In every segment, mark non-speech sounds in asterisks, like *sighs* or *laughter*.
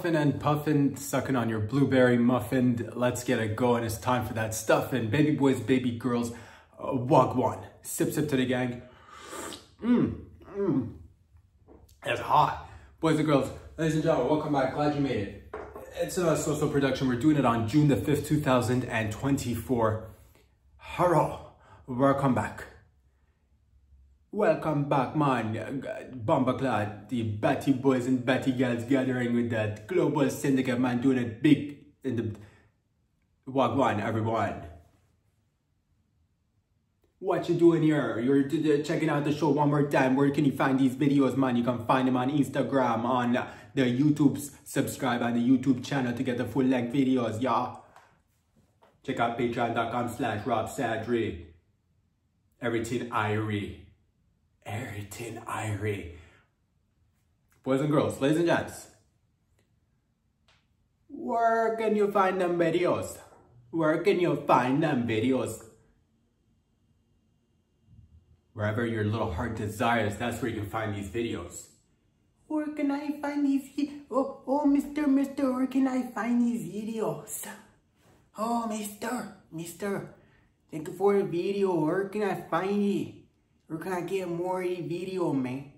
Huffin' and puffin', sucking on your blueberry muffin. Let's get it going. It's time for that stuffing. Baby boys, baby girls, uh, one. Sip, sip to the gang. Mmm, mmm. It's hot. Boys and girls, ladies and gentlemen, welcome back. Glad you made it. It's a social production. We're doing it on June the 5th, 2024. Hello. Welcome back. Welcome back, man. Bombaclad, the Batty boys and Batty girls gathering with that global syndicate, man, doing it big in the Wagwan, everyone. What you doing here? You're checking out the show one more time. Where can you find these videos, man? You can find them on Instagram, on the YouTube. Subscribe on the YouTube channel to get the full-length videos, yeah. Check out patreon.com slash Rob Sadri. Everything Irie. Everything Irie. Boys and girls, ladies and gents. Where can you find them videos? Where can you find them videos? Wherever your little heart desires, that's where you can find these videos. Where can I find these? Oh, oh, Mister, Mister, where can I find these videos? Oh, Mister, Mister, thank you for the video. Where can I find it? Can I get more videos, man?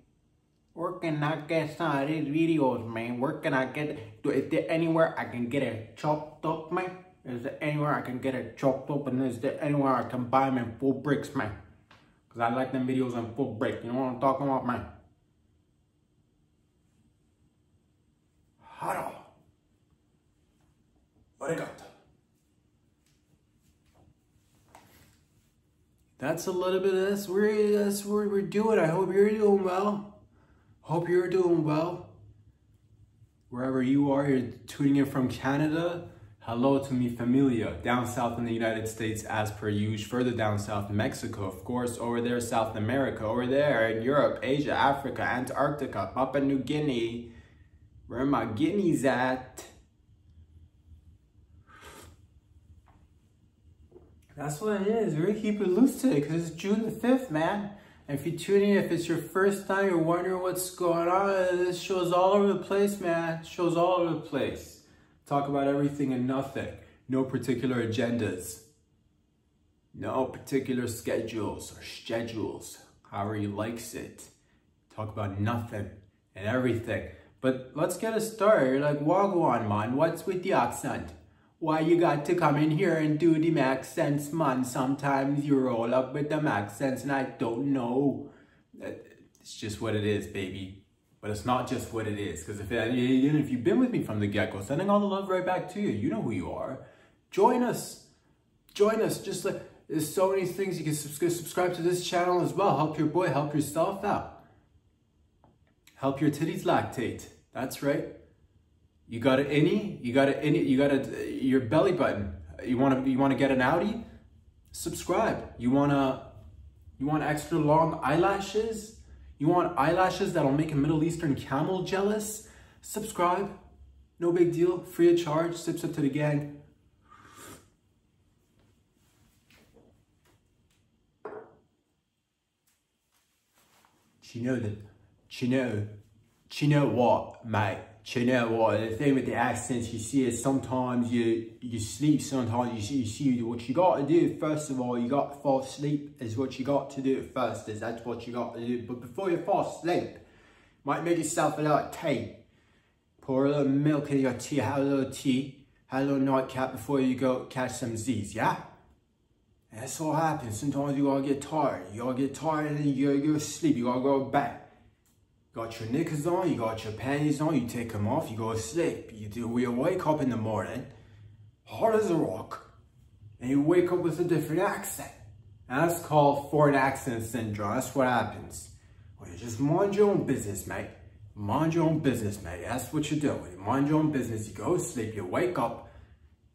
Where can I get some of these videos, man? Where can I get it? Is there anywhere I can get it chopped up, man? Is there anywhere I can get it chopped up? And is there anywhere I can buy them in full bricks, man? Because I like them videos in full brick. You know what I'm talking about, man? Hello. Arigato. That's a little bit of this. We're, that's what we're doing. I hope you're doing well. Hope you're doing well. Wherever you are, you're tuning in from Canada. Hello to mi familia. Down south in the United States, as per usual. Further down south, Mexico, of course. Over there, South America. Over there, in Europe, Asia, Africa, Antarctica, Papua New Guinea. Where my guineas at? That's what it is. We're gonna keep it loose today because it's June the 5th, man. And if you're tuning in, if it's your first time, you're wondering what's going on, this show's all over the place, man. Show's all over the place. Talk about everything and nothing. No particular agendas. No particular schedules or schedules. However you likes it. Talk about nothing and everything. But let's get a start. You're like, Wagwan, man. What's with the accent? Why you got to come in here and do the accents, man? Sometimes you roll up with them accents and I don't know. Uh, it's just what it is, baby. But it's not just what it is. Because if, if you've been with me from the get-go, sending all the love right back to you. You know who you are. Join us. Join us. Just like, there's so many things. You can subscribe to this channel as well. Help your boy. Help yourself out. Help your titties lactate. That's right. You got an innie, you got an innie, you got a your belly button. You want to you want to get an Audi? Subscribe. You want to you want extra long eyelashes? You want eyelashes that'll make a Middle Eastern camel jealous? Subscribe. No big deal. Free of charge. Sips up to the gang. You know that. You know. You know what, mate? You know what the thing with the accents you see is sometimes you you sleep sometimes you see, you see what you got to do. First of all you got to fall asleep is what you got to do first is that's what you got to do. But before you fall asleep might make yourself a little tea. Pour a little milk in your tea have a little tea have a little nightcap before you go catch some z's yeah? And that's what happens. Sometimes you gotta get tired. You gotta get tired and you gotta go sleep. You gotta go back got your knickers on, you got your panties on, you take them off, you go to sleep. You do, you wake up in the morning, hard as a rock, and you wake up with a different accent. And that's called foreign accent syndrome. That's what happens. Well, you just mind your own business, mate. Mind your own business, mate. That's what you do. You mind your own business. You go to sleep, you wake up,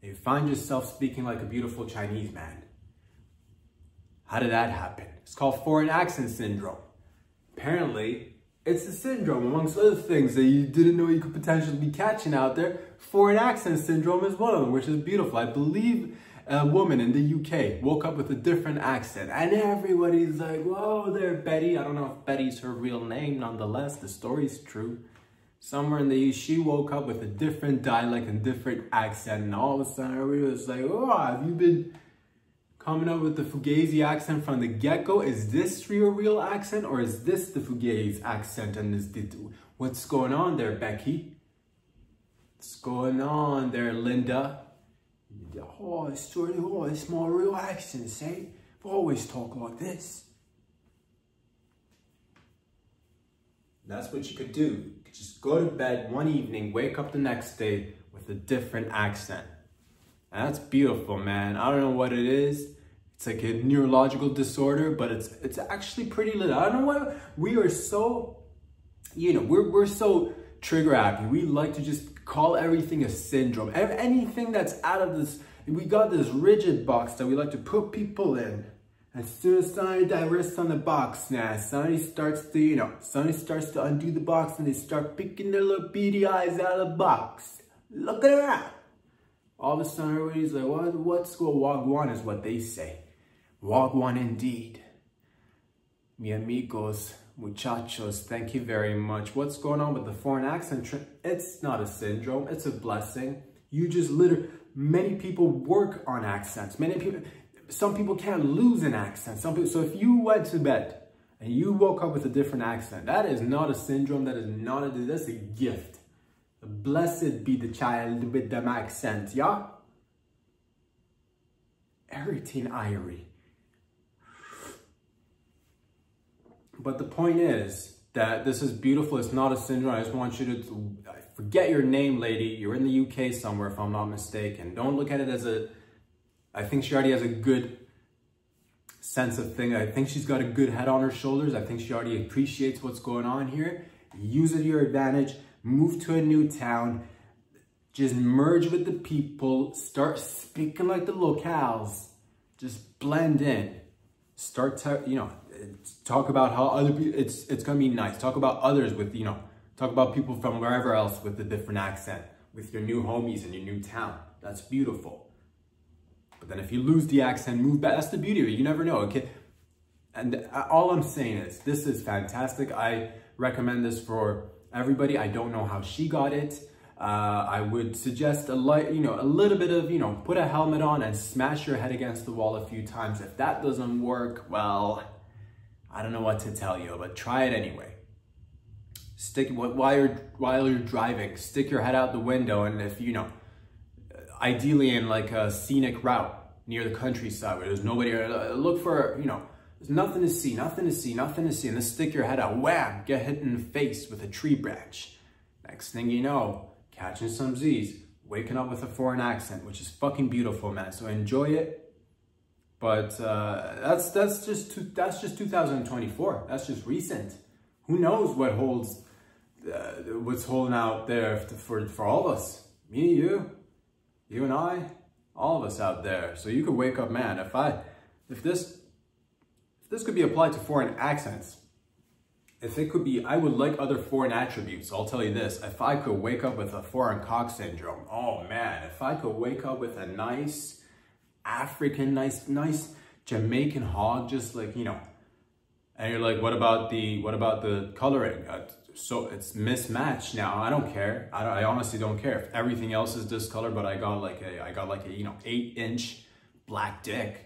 and you find yourself speaking like a beautiful Chinese man. How did that happen? It's called foreign accent syndrome. Apparently, it's a syndrome, amongst other things that you didn't know you could potentially be catching out there. Foreign accent syndrome is one of them, which is beautiful. I believe a woman in the UK woke up with a different accent and everybody's like, whoa there, Betty. I don't know if Betty's her real name. Nonetheless, the story's true. somewhere in the East, she woke up with a different dialect and different accent. And all of a sudden, everybody was like, oh, have you been coming up with the Fugazi accent from the get-go? Is this your real accent or is this the Fugazi accent? And is the, what's going on there, Becky? What's going on there, Linda? Oh, it's oh, it's my real accent, say. I always talk like this. That's what you could do. You could just go to bed one evening, wake up the next day with a different accent. And that's beautiful, man. I don't know what it is. It's like a neurological disorder, but it's it's actually pretty lit. I don't know why we are so, you know, we're, we're so trigger happy. We like to just call everything a syndrome. Anything that's out of this, we got this rigid box that we like to put people in. As soon as somebody diverts on the box now, somebody starts to, you know, somebody starts to undo the box and they start picking their little beady eyes out of the box. Looking around. All of a sudden, everybody's like, what, what's go Wagwan is what they say. Wagwan indeed. Mi amigos, muchachos, thank you very much. What's going on with the foreign accent? It's not a syndrome, it's a blessing. You just literally, many people work on accents. Many people, some people can't lose an accent. Some people, so if you went to bed and you woke up with a different accent, that is not a syndrome. That is not a, that's a gift. Blessed be the child with them accent, yeah? Everything Irie. But the point is that this is beautiful. It's not a syndrome. I just want you to forget your name, lady. You're in the UK somewhere, if I'm not mistaken. Don't look at it as a I think she already has a good sense of thing. I think she's got a good head on her shoulders. I think she already appreciates what's going on here. Use it to your advantage. Move to a new town. Just merge with the people. Start speaking like the locals. Just blend in. Start to, you know, talk about how other people, it's, it's going to be nice. Talk about others with, you know, talk about people from wherever else with a different accent. With your new homies in your new town. That's beautiful. But then if you lose the accent, move back. That's the beauty of it. You never know. Okay. And all I'm saying is this is fantastic. I recommend this for everybody. I don't know how she got it. Uh, I would suggest a light, you know, a little bit of, you know, put a helmet on and smash your head against the wall a few times. If that doesn't work, well, I don't know what to tell you, but try it anyway. Stick while you're while you're driving, stick your head out the window, and if you know, ideally in like a scenic route near the countryside where there's nobody, uh, look for, you know, there's nothing to see, nothing to see, nothing to see. And then stick your head out, wham, get hit in the face with a tree branch. Next thing you know, catching some Z's, waking up with a foreign accent, which is fucking beautiful, man. So enjoy it. But uh, that's that's just two, that's just 2024. That's just recent. Who knows what holds uh, what's holding out there for for all of us, me, you, you and I, all of us out there. So you could wake up, man, if I, if this, if this could be applied to foreign accents, if it could be, I would like other foreign attributes. I'll tell you this, if I could wake up with a foreign cock syndrome, oh man, if I could wake up with a nice African, nice, nice Jamaican hog, just like, you know, and you're like, what about the, what about the coloring? Uh, so it's mismatched now. I don't care. I, don't, I honestly don't care if everything else is this color, but I got like a, I got like a, you know, eight inch black dick,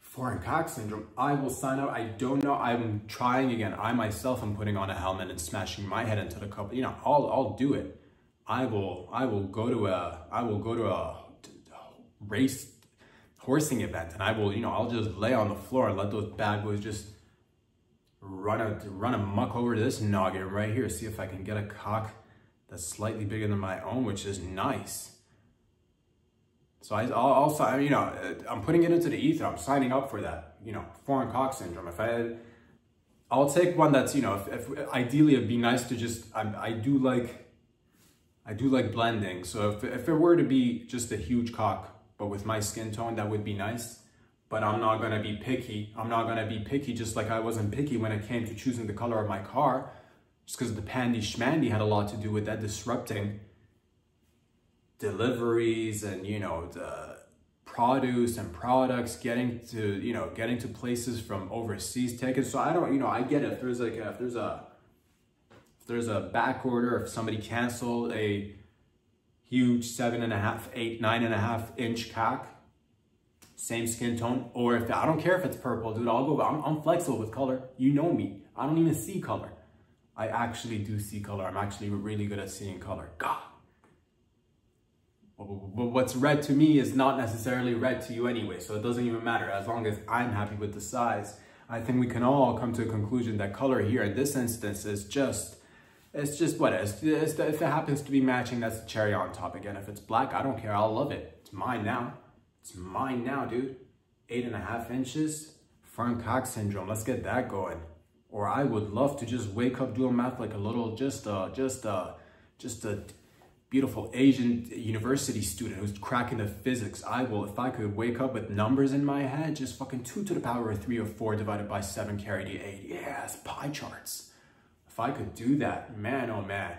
foreign cock syndrome. I will sign up. I don't know. I'm trying again. I myself am putting on a helmet and smashing my head into the cup. You know, I'll, I'll do it. I will, I will go to a, I will go to a race horsing event and I will, you know, I'll just lay on the floor and let those bad boys just run a run a muck over this noggin right here. See if I can get a cock that's slightly bigger than my own, which is nice. So I, I'll, also, you know, uh, I'm putting it into the ether. I'm signing up for that, you know, foreign cock syndrome. If I, I'll take one that's, you know, if, if ideally it'd be nice to just, I, I do like, I do like blending. So if, if it were to be just a huge cock, but with my skin tone, that would be nice but I'm not gonna be picky. I'm not gonna be picky just like I wasn't picky when it came to choosing the color of my car, just because the pandy schmandy had a lot to do with that disrupting deliveries and, you know, the produce and products getting to, you know, getting to places from overseas taken. So I don't, you know, I get it. If there's like, a, if there's a, if there's a back order, if somebody canceled a huge seven and a half, eight, nine and a half inch cock, same skin tone, or if I don't care if it's purple, dude, I'll go, I'm, I'm flexible with color. You know me. I don't even see color. I actually do see color. I'm actually really good at seeing color. God. But what's red to me is not necessarily red to you anyway, so it doesn't even matter. As long as I'm happy with the size, I think we can all come to a conclusion that color here in this instance is just, it's just what it is. if it happens to be matching, that's the cherry on top. Again, if it's black, I don't care. I'll love it. It's mine now. It's mine now, dude. Eight and a half inches, front cock syndrome. Let's get that going. Or I would love to just wake up doing math like a little, just a, just a, just a beautiful Asian university student who's cracking the physics. I will, if I could wake up with numbers in my head, just fucking two to the power of three or four divided by seven carried to eight. Yes, pie charts. If I could do that, man, oh man,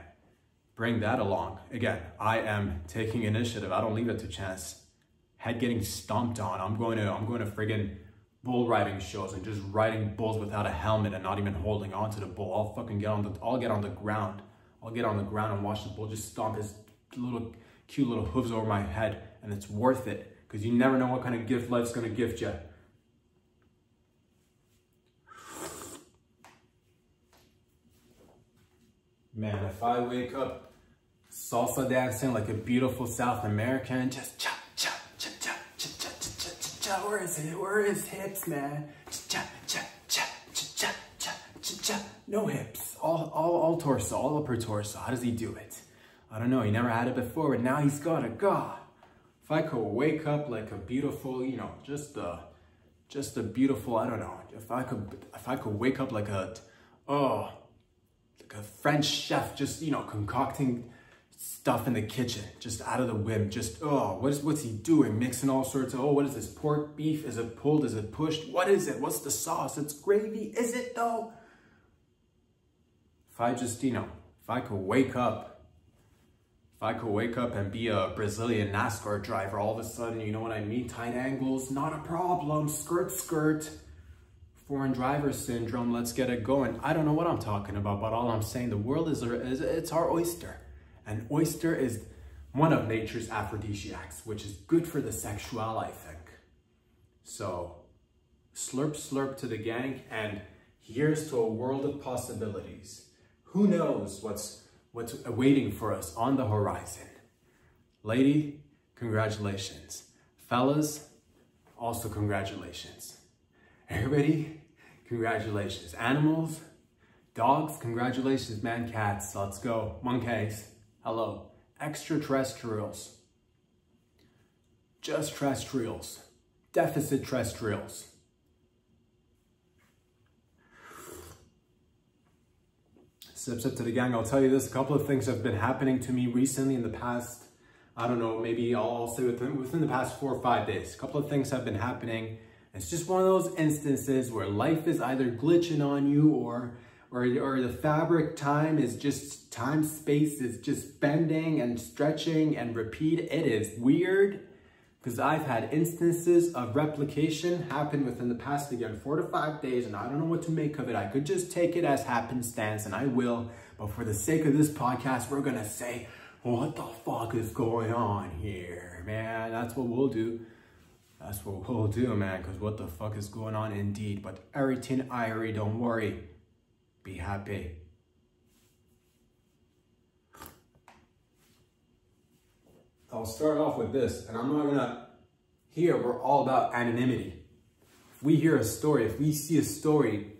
bring that along. Again, I am taking initiative. I don't leave it to chance. Head getting stomped on. I'm going to, I'm going to friggin' bull riding shows and just riding bulls without a helmet and not even holding on to the bull. I'll fucking get on the, I'll get on the ground. I'll get on the ground and watch the bull just stomp his little cute little hooves over my head and it's worth it because you never know what kind of gift life's to gift you. Man, if I wake up salsa dancing like a beautiful South American, just cha cha cha cha cha cha cha cha cha. Where is it? Where is hips, man? Cha cha cha cha cha cha cha cha. No hips. All all all torso, all upper torso. How does he do it? I don't know, he never had it before, but now he's got it. God, if I could wake up like a beautiful, you know, just a, just a beautiful, I don't know, if I could, if I could wake up like a, oh, like a French chef, just, you know, concocting stuff in the kitchen, just out of the whim, just, oh, what is, what's he doing? Mixing all sorts of, oh, what is this, pork, beef? Is it pulled? Is it pushed? What is it? What's the sauce? It's gravy. Is it though? If I just, you know, if I could wake up if I could wake up and be a Brazilian NASCAR driver, all of a sudden, you know what I mean? Tight angles, not a problem. Skirt, skirt. Foreign driver syndrome, let's get it going. I don't know what I'm talking about, but all I'm saying, the world is, is it's our oyster. And oyster is one of nature's aphrodisiacs, which is good for the sexual, I think. So, slurp, slurp to the gang, and here's to a world of possibilities. Who knows what's what's awaiting for us on the horizon. Lady, congratulations. Fellas, also congratulations. Everybody, congratulations. Animals, dogs, congratulations. Man, cats, let's go. Monkeys, hello. Extraterrestrials, just terrestrials, deficit terrestrials. Sip Sip to the gang, I'll tell you this, a couple of things have been happening to me recently in the past, I don't know, maybe I'll say within, within the past four or five days. A couple of things have been happening. It's just one of those instances where life is either glitching on you or or, or the fabric time is just, time space is just bending and stretching and repeat. It is weird because I've had instances of replication happen within the past, again, four to five days, and I don't know what to make of it. I could just take it as happenstance, and I will, but for the sake of this podcast, we're gonna say, what the fuck is going on here, man? That's what we'll do. That's what we'll do, man, because what the fuck is going on indeed. But everything Irie, don't worry. Be happy. I'll start off with this, and I'm not gonna, here we're all about anonymity. If we hear a story, if we see a story,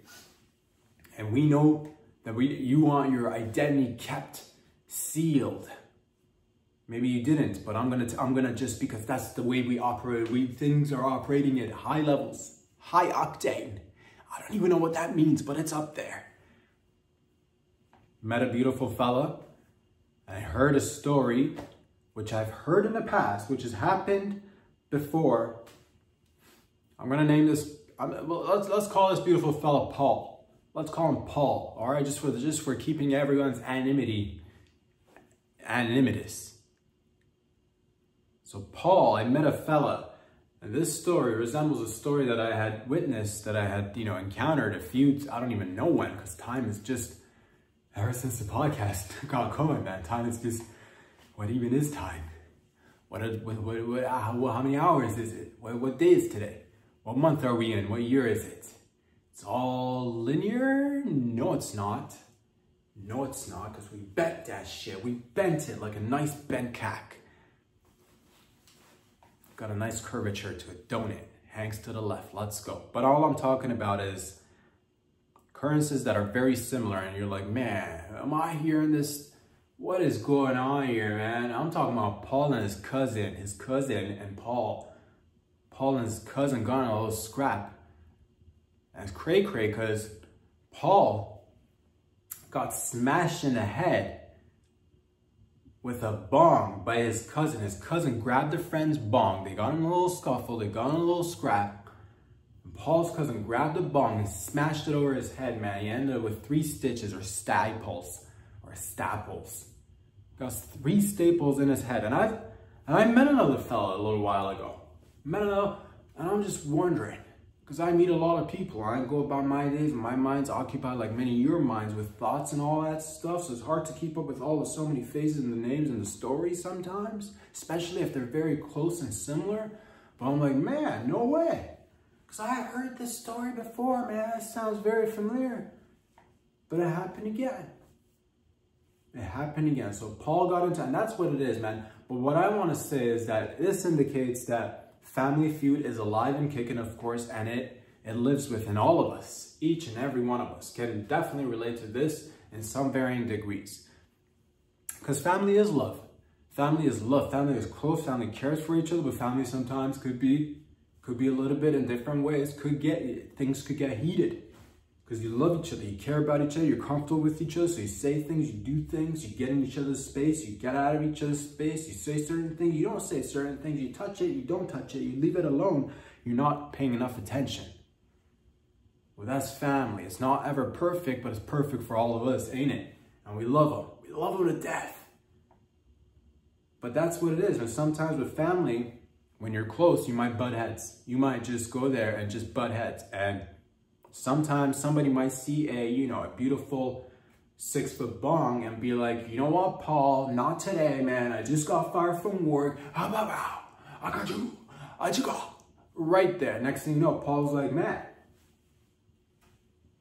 and we know that we you want your identity kept sealed, maybe you didn't, but I'm gonna, I'm gonna just, because that's the way we operate, we, things are operating at high levels, high octane. I don't even know what that means, but it's up there. Met a beautiful fella. I heard a story which I've heard in the past, which has happened before. I'm gonna name this, well, let's, let's call this beautiful fella Paul. Let's call him Paul, all right? Just for, just for keeping everyone's anonymity, anonymous. So Paul, I met a fella, and this story resembles a story that I had witnessed, that I had, you know, encountered a few, I don't even know when, because time is just, ever since the podcast *laughs* got going, man, time is just, what even is time? What, are, what, what, what how, many hours is it? What, what day is today? What month are we in? What year is it? It's all linear? No, it's not. No, it's not, because we bent that shit. We bent it like a nice bent cack. Got a nice curvature to it, don't it? Hangs to the left, let's go. But all I'm talking about is occurrences that are very similar and you're like, man, am I hearing this? What is going on here, man? I'm talking about Paul and his cousin, his cousin and Paul. Paul and his cousin got a little scrap. And cray cray because Paul got smashed in the head with a bong by his cousin. His cousin grabbed a friend's bong. They got in a little scuffle. They got in a little scrap. And Paul's cousin grabbed the bong and smashed it over his head, man. He ended up with three stitches or staples or staples. Got three staples in his head. And I've and I met another fella a little while ago. Met another, and I'm just wondering, because I meet a lot of people. I go about my days and my mind's occupied like many of your minds with thoughts and all that stuff. So it's hard to keep up with all the so many faces and the names and the stories sometimes, especially if they're very close and similar. But I'm like, man, no way. Because I heard this story before, man. It sounds very familiar. But it happened again. It happened again. So Paul got into, and that's what it is, man. But what I want to say is that this indicates that Family Feud is alive and kicking, of course, and it, it lives within all of us. Each and every one of us can definitely relate to this in some varying degrees. Because family is love. Family is love. Family is close. Family cares for each other, but family sometimes could be could be a little bit in different ways. Could get things could get heated because you love each other, you care about each other, you're comfortable with each other, so you say things, you do things, you get in each other's space, you get out of each other's space, you say certain things, you don't say certain things, you touch it, you don't touch it, you leave it alone, you're not paying enough attention. Well, that's family. It's not ever perfect, but it's perfect for all of us, ain't it? And we love them. We love them to death. But that's what it is. And sometimes with family, when you're close, you might butt heads. You might just go there and just butt heads. And Sometimes somebody might see a, you know, a beautiful six foot bong and be like, you know what, Paul, not today, man. I just got fired from work. How about I got you. I just got right there. Next thing you know, Paul's like, man,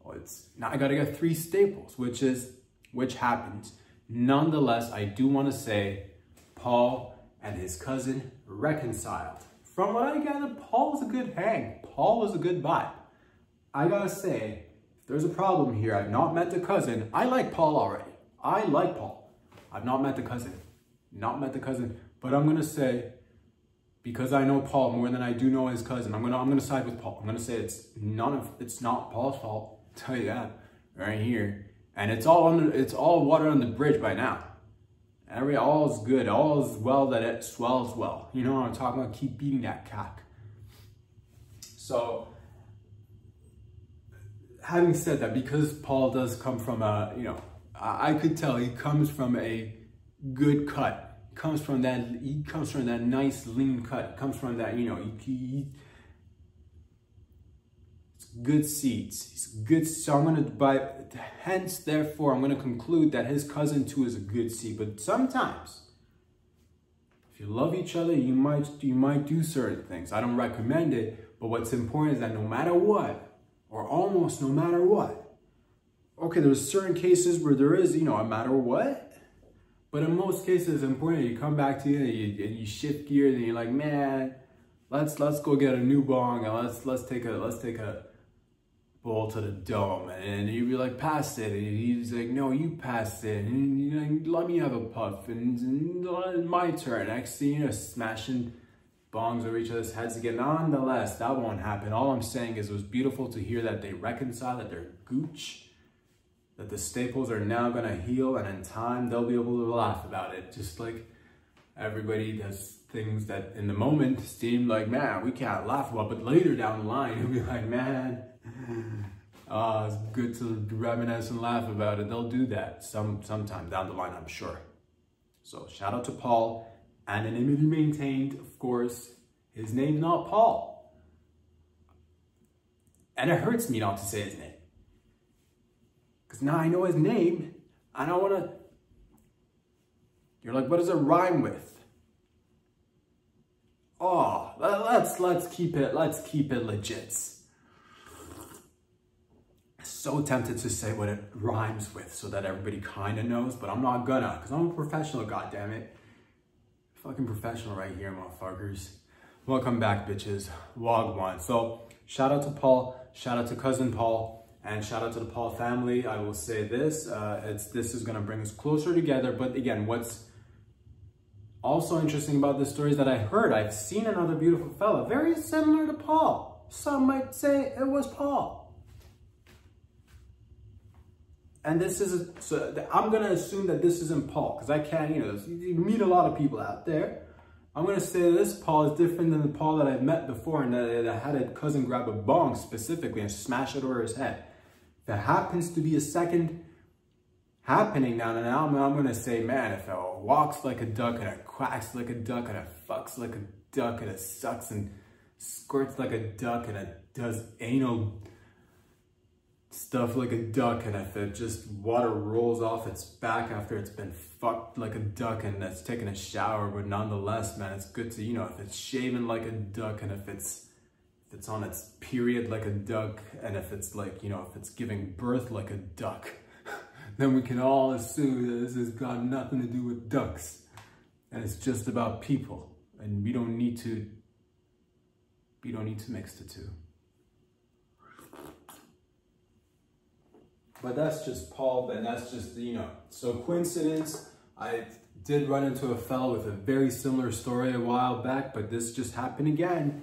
well, it's now I gotta get three staples, which is which happens. Nonetheless, I do want to say Paul and his cousin reconciled. From what I gather, Paul was a good hang. Paul was a good vibe. I gotta say, there's a problem here, I've not met the cousin. I like Paul already. I like Paul. I've not met the cousin. Not met the cousin. But I'm gonna say, because I know Paul more than I do know his cousin, I'm gonna I'm gonna side with Paul. I'm gonna say it's none of it's not Paul's fault. *laughs* I'll tell you that right here. And it's all under it's all water on the bridge by now. Every all is good, all is well that it swells well. You know what I'm talking about? Keep beating that cock. So having said that, because Paul does come from a, you know, I, could tell he comes from a good cut. Comes from that, he comes from that nice lean cut. Comes from that, you know, he, he good seeds. He's good. So I'm going to, by hence, therefore, I'm going to conclude that his cousin too is a good seed. But sometimes, if you love each other, you might you might do certain things. I don't recommend it, but what's important is that no matter what, or almost no matter what. Okay, there's certain cases where there is, you know, a matter what, but in most cases, important you come back to you and you, and you shift gears and you're like, man, let's let's go get a new bong and let's let's take a let's take a bowl to the dome. And you'd be like pass it. And he's like no you passed it. And you know, let me have a puff. And, and my turn. Next thing you know smashing bongs over each other's heads again. Nonetheless, that won't happen. All I'm saying is it was beautiful to hear that they reconcile, that they're gooch, that the staples are now going to heal, and in time they'll be able to laugh about it. Just like everybody does things that in the moment seem like, man, we can't laugh about, but later down the line, *laughs* you'll be like, man, uh, it's good to reminisce and laugh about it. They'll do that some sometime down the line, I'm sure. So shout out to Paul Anonymity maintained, of course. His name's not Paul. And it hurts me not to say his name. Because now I know his name, And I want to, you're like, what does it rhyme with? Oh, let's, let's keep it, let's keep it legit. So tempted to say what it rhymes with so that everybody kind of knows, but I'm not gonna, because I'm a professional, goddammit. Fucking professional right here, motherfuckers. Welcome back, bitches. Wagwan. So, shout out to Paul, shout out to cousin Paul, and shout out to the Paul family. I will say this, uh, it's this is gonna bring us closer together. But again, what's also interesting about this story is that I heard, I've seen another beautiful fella, very similar to Paul. Some might say it was Paul. And this is, so I'm gonna assume that this isn't Paul, because I can't, you know, you meet a lot of people out there. I'm gonna say this Paul is different than the Paul that I've met before and that, that had a cousin grab a bong specifically and smash it over his head. It happens to be a second happening now and now, I'm gonna say, man, if it walks like a duck and it quacks like a duck and it fucks like a duck and it sucks and squirts like a duck and it does anal stuff like a duck and if it just water rolls off its back after it's been fucked like a duck and it's taking a shower but nonetheless man it's good to you know if it's shaven like a duck and if it's if it's on its period like a duck and if it's like you know if it's giving birth like a duck *laughs* then we can all assume that this has got nothing to do with ducks. And it's just about people. And we don't need to we don't need to mix the two But that's just Paul, and that's just, you know, so coincidence. I did run into a fellow with a very similar story a while back, but this just happened again.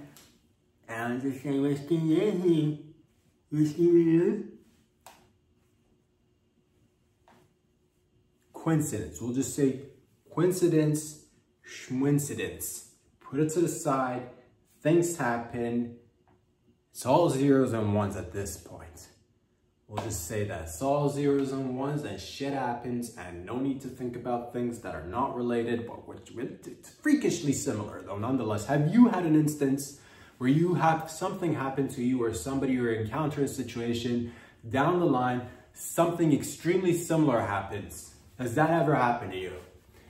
And I'm just saying, what's going on here? What's going Coincidence. We'll just say coincidence, schwincidence. Put it to the side. Things happen. It's all zeros and ones at this point. We'll just say that it's all zeros and ones and shit happens and no need to think about things that are not related, but which it's freakishly similar though nonetheless. Have you had an instance where you have something happen to you or somebody or encounter a situation down the line, something extremely similar happens? Has that ever happened to you?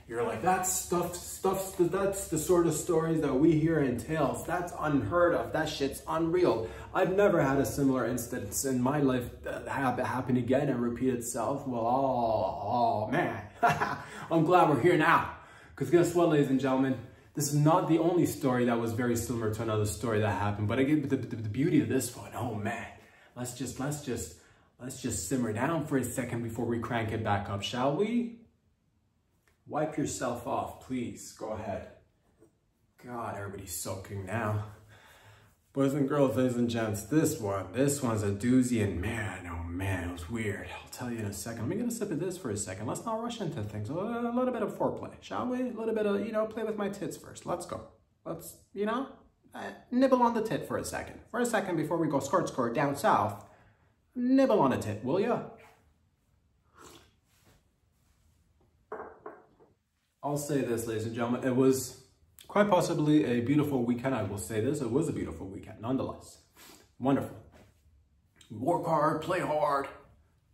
You're like, that's stuff, stuff, that's the sort of stories that we hear in tales. That's unheard of. That shit's unreal. I've never had a similar instance in my life that happen again and repeat itself. Well, oh, oh man, *laughs* I'm glad we're here now. Because guess what, ladies and gentlemen? This is not the only story that was very similar to another story that happened. But again, the, the, the beauty of this one, oh man, let's just, let's just, let's just simmer down for a second before we crank it back up, shall we? Wipe yourself off, please. Go ahead. God, everybody's soaking now. Boys and girls, ladies and gents, this one, this one's a doozy, and man, oh man, it was weird. I'll tell you in a second. Let me get a sip of this for a second. Let's not rush into things. A little, a little bit of foreplay, shall we? A little bit of, you know, play with my tits first. Let's go. Let's, you know, uh, nibble on the tit for a second. For a second before we go skirt skirt down south. Nibble on a tit, will ya? I'll say this, ladies and gentlemen, it was quite possibly a beautiful weekend. I will say this, it was a beautiful weekend, nonetheless. Wonderful. Work hard, play hard,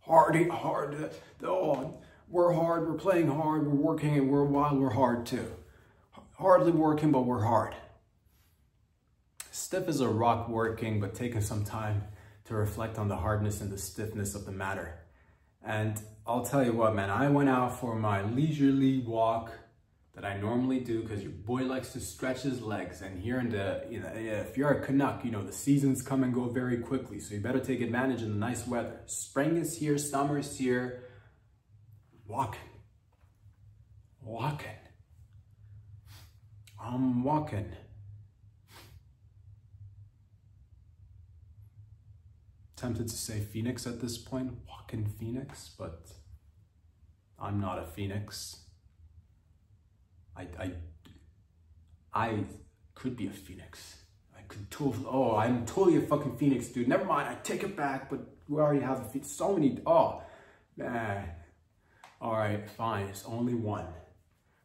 hard, hard. Oh, we're hard, we're playing hard, we're working, and we're wild, we're hard too. Hardly working, but we're hard. Stiff as a rock working, but taking some time to reflect on the hardness and the stiffness of the matter. And I'll tell you what, man, I went out for my leisurely walk that I normally do because your boy likes to stretch his legs. And here in the, you know, if you're a Canuck, you know, the seasons come and go very quickly. So you better take advantage of the nice weather. Spring is here, summer is here. Walking. Walking. I'm walking. Tempted to say Phoenix at this point, walking Phoenix, but I'm not a Phoenix. I, I, I could be a phoenix. I could totally, oh, I'm totally a fucking phoenix, dude. Never mind, I take it back, but we already have a phoenix. So many, oh, man. All right, fine, it's only one.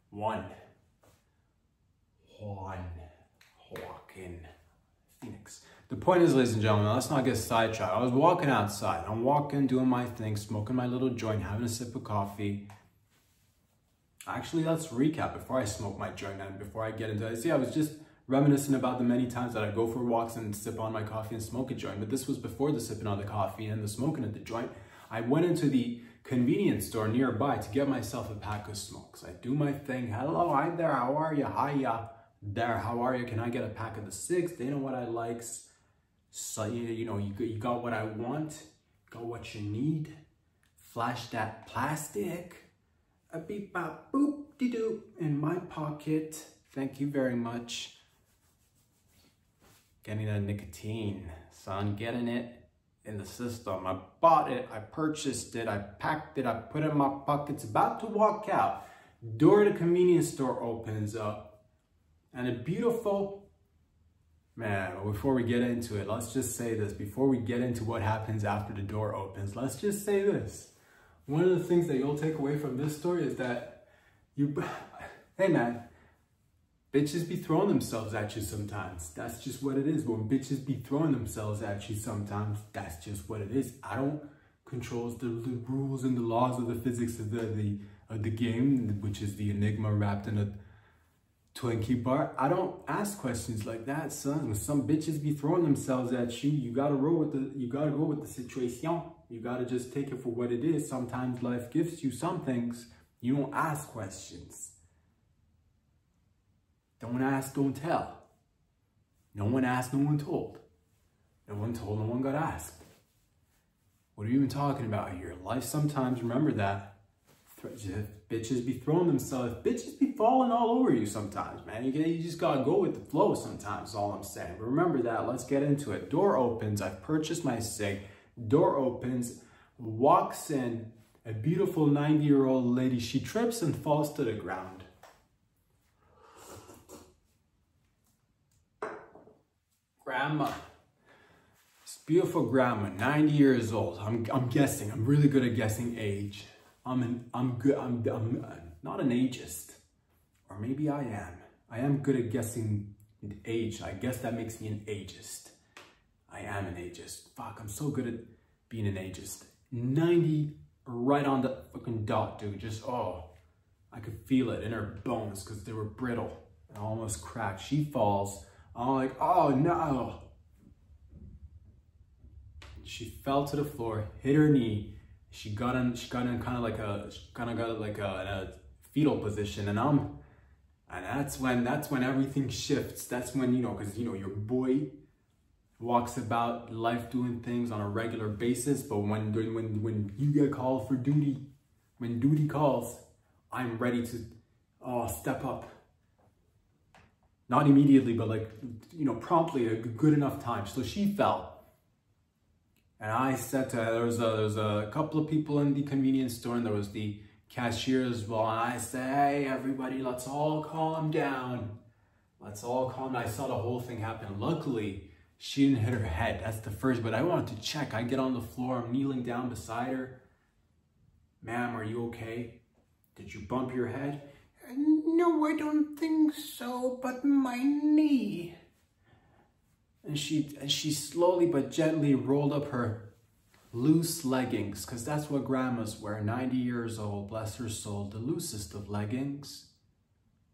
One. Phoenix. The point is, ladies and gentlemen, let's not get sidetracked. I was walking outside. I'm walking, doing my thing, smoking my little joint, having a sip of coffee. Actually, let's recap before I smoke my joint and before I get into it. See, I was just reminiscing about the many times that I go for walks and sip on my coffee and smoke a joint. But this was before the sipping on the coffee and the smoking of the joint. I went into the convenience store nearby to get myself a pack of smokes. I do my thing. Hello, hi there, how are you? Hiya. There, how are you? Can I get a pack of the six? They know what I like. So, you know, you, you got what I want, got what you need. Flash that plastic. A beep bop boop de doo in my pocket. Thank you very much. Getting that nicotine, son, getting it in the system. I bought it, I purchased it, I packed it, I put it in my pockets, about to walk out. Door to the convenience store opens up. And a beautiful, man, before we get into it, let's just say this. Before we get into what happens after the door opens, let's just say this. One of the things that you'll take away from this story is that you, *sighs* hey man, bitches be throwing themselves at you sometimes. That's just what it is. When bitches be throwing themselves at you sometimes, that's just what it is. I don't control the, the rules and the laws of the physics of the, the, of the game, which is the enigma wrapped in a Twinkie bar. I don't ask questions like that, son. Some bitches be throwing themselves at you, you gotta roll with the, you gotta go with the situation. You gotta just take it for what it is. Sometimes life gives you some things. You don't ask questions. Don't ask, don't tell. No one asked, no one told. No one told, no one got asked. What are you even talking about here? Life sometimes, remember that. Bitches be throwing themselves, bitches be falling all over you sometimes, man. You, you just gotta go with the flow sometimes, all I'm saying. But remember that, let's get into it. Door opens, I've purchased my cig. Door opens, walks in a beautiful 90 year old lady. She trips and falls to the ground. grandma. This beautiful grandma, 90 years old. I'm, I'm guessing, I'm really good at guessing age. I'm an, I'm good, I'm, I'm uh, not an ageist. Or maybe I am. I am good at guessing age. I guess that makes me an ageist. I am an ageist. Fuck, I'm so good at being an ageist. 90 right on the fucking dot, dude. Just, oh, I could feel it in her bones because they were brittle and almost cracked. She falls I'm like, oh no. She fell to the floor, hit her knee. She got in, she got in kind of like a, kind of got like a, a fetal position, and I'm, and that's when that's when everything shifts. That's when you know, because you know your boy walks about life doing things on a regular basis, but when when when you get called for duty, when duty calls, I'm ready to oh step up not immediately, but like, you know, promptly a good enough time. So she fell. And I said to her, there was a, there was a couple of people in the convenience store and there was the cashier as well. And I said, hey, everybody, let's all calm down. Let's all calm down. I saw the whole thing happen. Luckily, she didn't hit her head. That's the first, but I wanted to check. I get on the floor, I'm kneeling down beside her. Ma'am, are you okay? Did you bump your head? No, I don't think so, but my knee. And she, and she slowly but gently rolled up her loose leggings, because that's what grandmas wear, 90 years old, bless her soul, the loosest of leggings.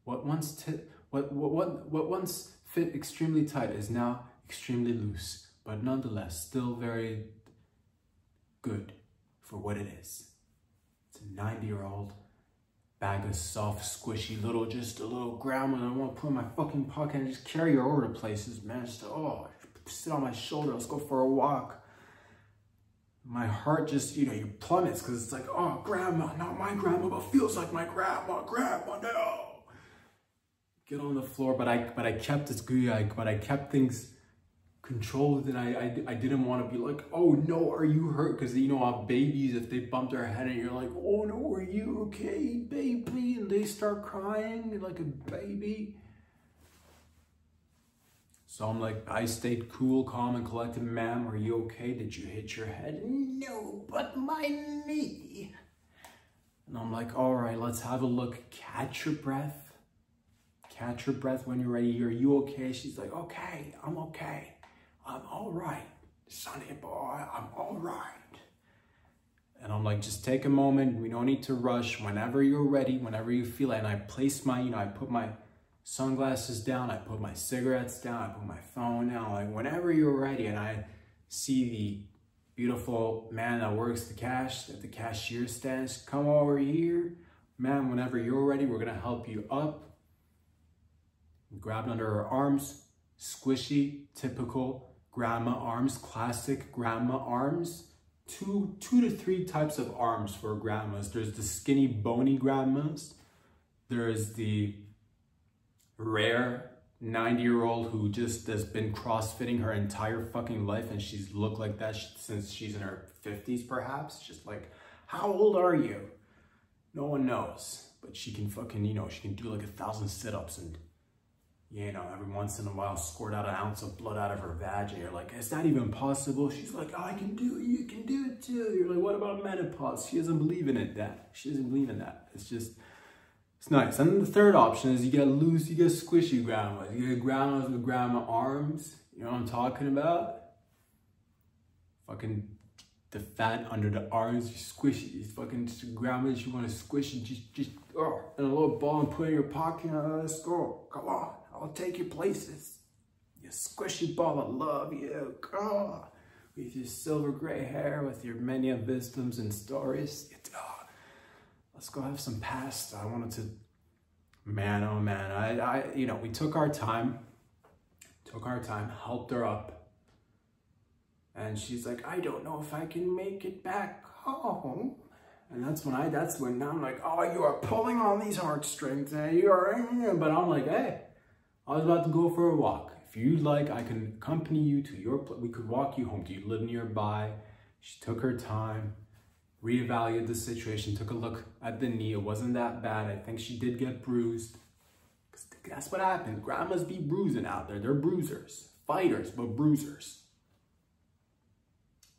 What once, what, what, what, what once fit extremely tight is now extremely loose, but nonetheless still very good for what it is. It's a 90 year old bag of soft, squishy little, just a little grandma I want to put in my fucking pocket and just carry her over to places, man. Just, oh, sit on my shoulder, let's go for a walk. My heart just, you know, you plummets because it's like, oh, grandma, not my grandma, but feels like my grandma, grandma, no. Get on the floor, but I, but I kept I, but I kept things controlled and I, I, I didn't want to be like, oh no, are you hurt? Because you know, our babies, if they bump their head and you're like, oh no, are you okay, baby? And they start crying like a baby. So I'm like, I stayed cool, calm, and collected. Ma'am, are you okay? Did you hit your head? No, but my knee. And I'm like, all right, let's have a look. Catch your breath. Catch your breath when you're ready. Are you okay? She's like, okay, I'm okay. I'm all right. Sonny boy, I'm all right. And I'm like, just take a moment. We don't need to rush. Whenever you're ready, whenever you feel it. And I place my, you know, I put my sunglasses down. I put my cigarettes down. I put my phone down. Like, whenever you're ready. And I see the beautiful man that works the cash at the cashier stands. Come over here. Man, whenever you're ready, we're going to help you up. Grabbed under her arms. Squishy, typical grandma arms, classic grandma arms two, two to three types of arms for grandmas. There's the skinny, bony grandmas. There's the rare 90 year old who just has been crossfitting her entire fucking life and she's looked like that since she's in her 50s perhaps. Just like, how old are you? No one knows. But she can fucking, you know, she can do like a thousand sit-ups and you know, every once in a while squirt out an ounce of blood out of her vag. And you're like, is that even possible? She's like, I can do it. You can do it too. You're like, what about menopause? She doesn't believe in it, that. She doesn't believe in that. It's just, it's nice. And then the third option is you get loose, you get squishy grandmas. You get grandmas with grandma arms. You know what I'm talking about? Fucking the fat under the arms, you squish it. These fucking grandmas, you want to squish it, just, just, oh, in a little ball and put it in your pocket. Uh, let's go. Come on. I'll take you places. You squishy ball of love, you. With your silver gray hair, with your many wisdoms and stories. Oh, let's go have some pasta. I wanted to, man, oh man. I, I, you know, we took our time, took our time, helped her up. And she's like, I don't know if I can make it back home. And that's when I, that's when I'm like, oh, you are pulling on these heartstrings. And you are, eh, eh. but I'm like, hey, I was about to go for a walk. If you'd like, I can accompany you to your place. We could walk you home. Do you live nearby? She took her time, reevaluated the situation, took a look at the knee. It wasn't that bad. I think she did get bruised. Because That's what happens. Grandmas be bruising out there. They're bruisers. Fighters, but bruisers.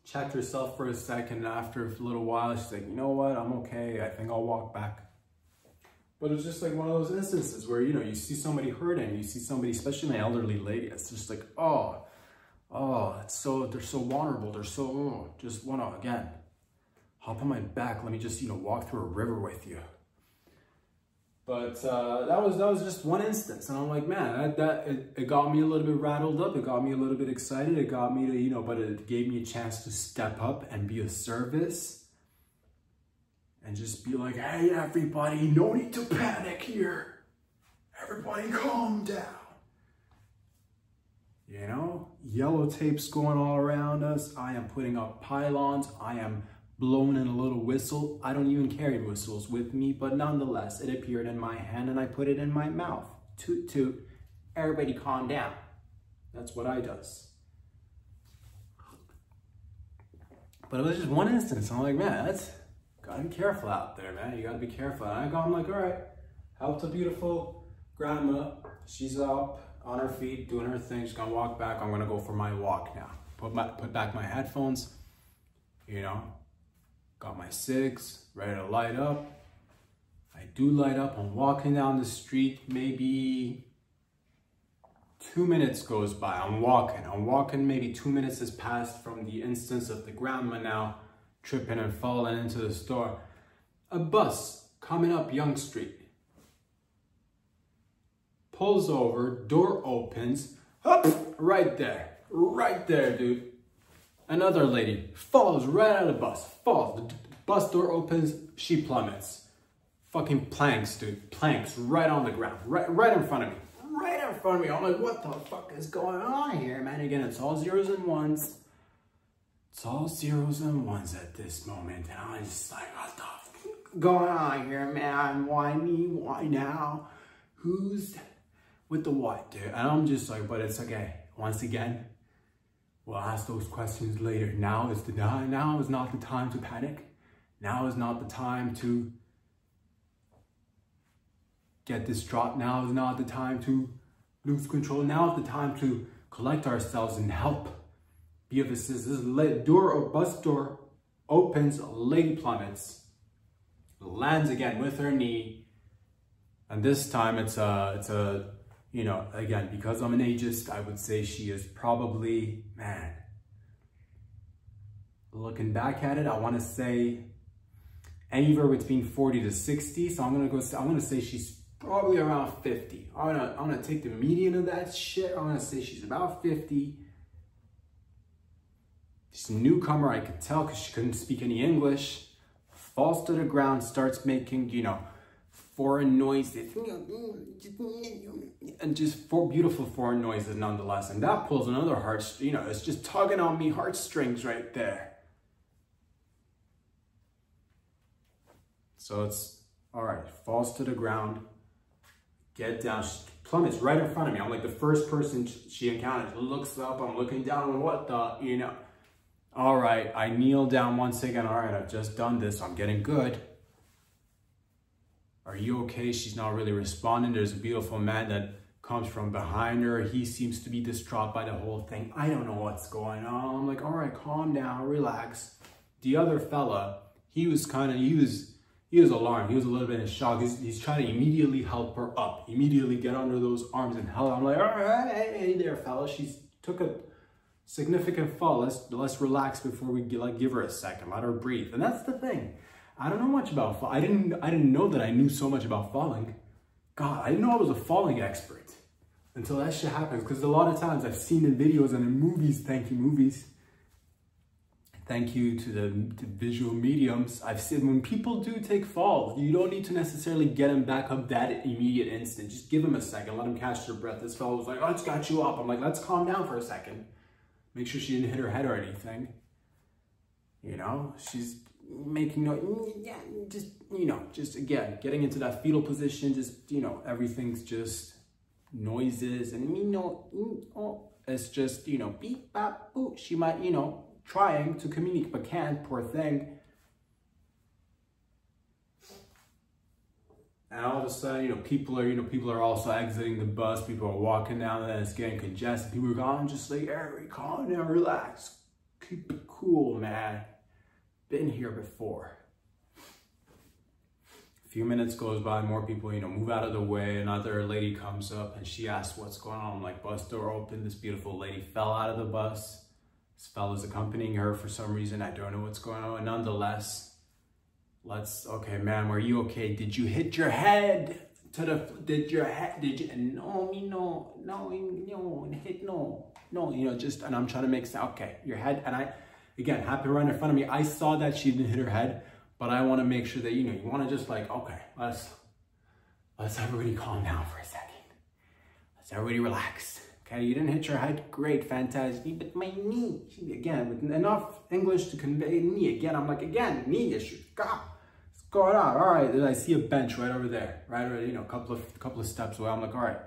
Checked herself for a second. After a little while, she's like, you know what? I'm okay. I think I'll walk back. But it's just like one of those instances where, you know, you see somebody hurting, you see somebody, especially an elderly lady, it's just like, oh, oh, it's so, they're so vulnerable. They're so, oh, just want to, again, hop on my back. Let me just, you know, walk through a river with you. But uh, that was that was just one instance, and I'm like, man, that, that it, it got me a little bit rattled up. It got me a little bit excited. It got me to, you know, but it gave me a chance to step up and be of service and just be like, hey, everybody, no need to panic here. Everybody calm down. You know, yellow tape's going all around us. I am putting up pylons. I am blowing in a little whistle. I don't even carry whistles with me, but nonetheless, it appeared in my hand and I put it in my mouth. Toot toot. Everybody calm down. That's what I does. But it was just one instance. I'm like, man, that's be careful out there, man. You gotta be careful. And I go, I'm like, all right, help the beautiful grandma. She's up on her feet, doing her thing. She's gonna walk back. I'm gonna go for my walk now. Put my put back my headphones, you know, got my six, ready to light up. I do light up. I'm walking down the street, maybe two minutes goes by. I'm walking. I'm walking, maybe two minutes has passed from the instance of the grandma now tripping and falling into the store. A bus coming up Yonge Street. Pulls over, door opens, up, right there, right there, dude. Another lady falls right out of the bus, falls. The bus door opens, she plummets. Fucking planks, dude, planks right on the ground, right, right in front of me, right in front of me. I'm like, what the fuck is going on here, man? Again, it's all zeros and ones. It's all zeros and ones at this moment. And I'm just like, what the fuck going on here, man? Why me? Why now? Who's with the what, dude? And I'm just like, but it's okay. Once again, we'll ask those questions later. Now is the now is not the time to panic. Now is not the time to get distraught. Now is not the time to lose control. Now is the time to collect ourselves and help be of assistance. Door or bus door opens, leg plummets, lands again with her knee. And this time it's a, it's a you know, again, because I'm an ageist, I would say she is probably, man, looking back at it, I want to say anywhere between 40 to 60. So I'm going to go, I'm to say she's probably around 50. I'm going to, I'm going to take the median of that shit. I'm going to say she's about 50. A newcomer, I could tell because she couldn't speak any English. Falls to the ground, starts making, you know, foreign noises and just four beautiful foreign noises nonetheless. And that pulls another heart, you know, it's just tugging on me heartstrings right there. So it's, all right, falls to the ground, get down, she plummets right in front of me. I'm like the first person she encounters, looks up, I'm looking down, what the, you know. All right, I kneel down once again. All right, I've just done this, I'm getting good. Are you okay? She's not really responding. There's a beautiful man that comes from behind her. He seems to be distraught by the whole thing. I don't know what's going on. I'm like, all right, calm down, relax. The other fella, he was kind of, he was, he was alarmed. He was a little bit in shock. He's, he's trying to immediately help her up, immediately get under those arms and help. I'm like, all right, hey there, fella. She's took a significant fall. Let's, let's relax before we like give her a second, let her breathe. And that's the thing. I don't know much about fall. I didn't I didn't know that I knew so much about falling. God, I didn't know I was a falling expert until that shit happens. Because a lot of times I've seen in videos and in movies, thank you movies. Thank you to the to visual mediums. I've seen when people do take falls, you don't need to necessarily get them back up that immediate instant. Just give them a second, let them catch their breath. This fellow was like, oh, let's got you up. I'm like, let's calm down for a second. Make sure she didn't hit her head or anything. You know, she's making noise, yeah, just, you know, just again, getting into that fetal position, just, you know, everything's just noises and, you know, oh, it's just, you know, beep, bop, boop. She might, you know, trying to communicate, but can't, poor thing. And all of a sudden, you know, people are, you know, people are also exiting the bus. People are walking down and it's getting congested. People are gone, just like, Eric, calm down, relax. Keep it cool, man been here before. A few minutes goes by, more people, you know, move out of the way. Another lady comes up and she asks what's going on. I'm like, bus door open. This beautiful lady fell out of the bus. This fella's accompanying her for some reason. I don't know what's going on. nonetheless, let's, okay, ma'am, are you okay? Did you hit your head to the, did your head, did you, no, me, no, no, no, hit, no, no, you know, just, and I'm trying to make sense, okay, your head, and I, Again, happened right in front of me. I saw that she didn't hit her head, but I want to make sure that, you know, you want to just like, okay, let's, let's everybody calm down for a second. Let's everybody relax. Okay, you didn't hit your head, great, fantastic, but my knee, again, with enough English to convey knee. Again, I'm like, again, knee issue. God, going on? All right, I see a bench right over there, right over, you know, a couple of, couple of steps away. I'm like, all right,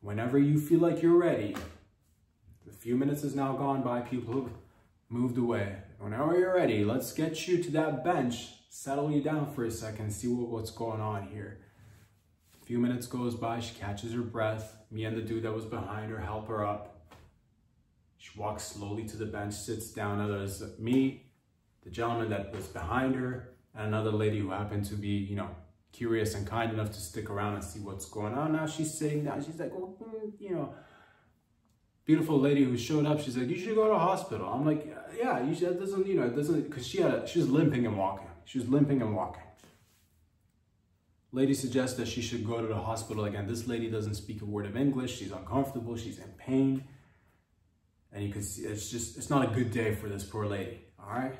whenever you feel like you're ready, a few minutes has now gone by, people have moved away. Whenever you're ready, let's get you to that bench, settle you down for a second, see what, what's going on here. A few minutes goes by, she catches her breath. Me and the dude that was behind her help her up. She walks slowly to the bench, sits down. Now there's me, the gentleman that was behind her, and another lady who happened to be, you know, curious and kind enough to stick around and see what's going on. Now she's sitting down. She's like, oh, hmm, you know, beautiful lady who showed up. She's like, you should go to hospital. I'm like, yeah, you should, that doesn't, you know, it doesn't, because she had, a, she was limping and walking. She was limping and walking. Lady suggests that she should go to the hospital again. This lady doesn't speak a word of English. She's uncomfortable. She's in pain. And you can see, it's just, it's not a good day for this poor lady. All right.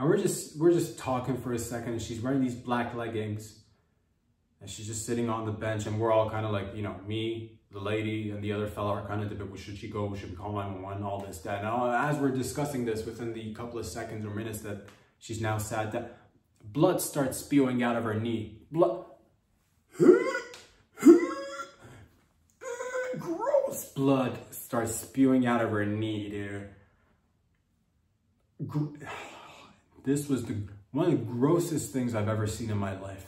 And we're just, we're just talking for a second. And she's wearing these black leggings. And she's just sitting on the bench. And we're all kind of like, you know, me, the lady and the other fella are kind of debating, should she go, should we call 911, all this, that. Now, as we're discussing this within the couple of seconds or minutes that she's now sad, that blood starts spewing out of her knee. Blood. Gross. Blood starts spewing out of her knee, dude. This was the one of the grossest things I've ever seen in my life.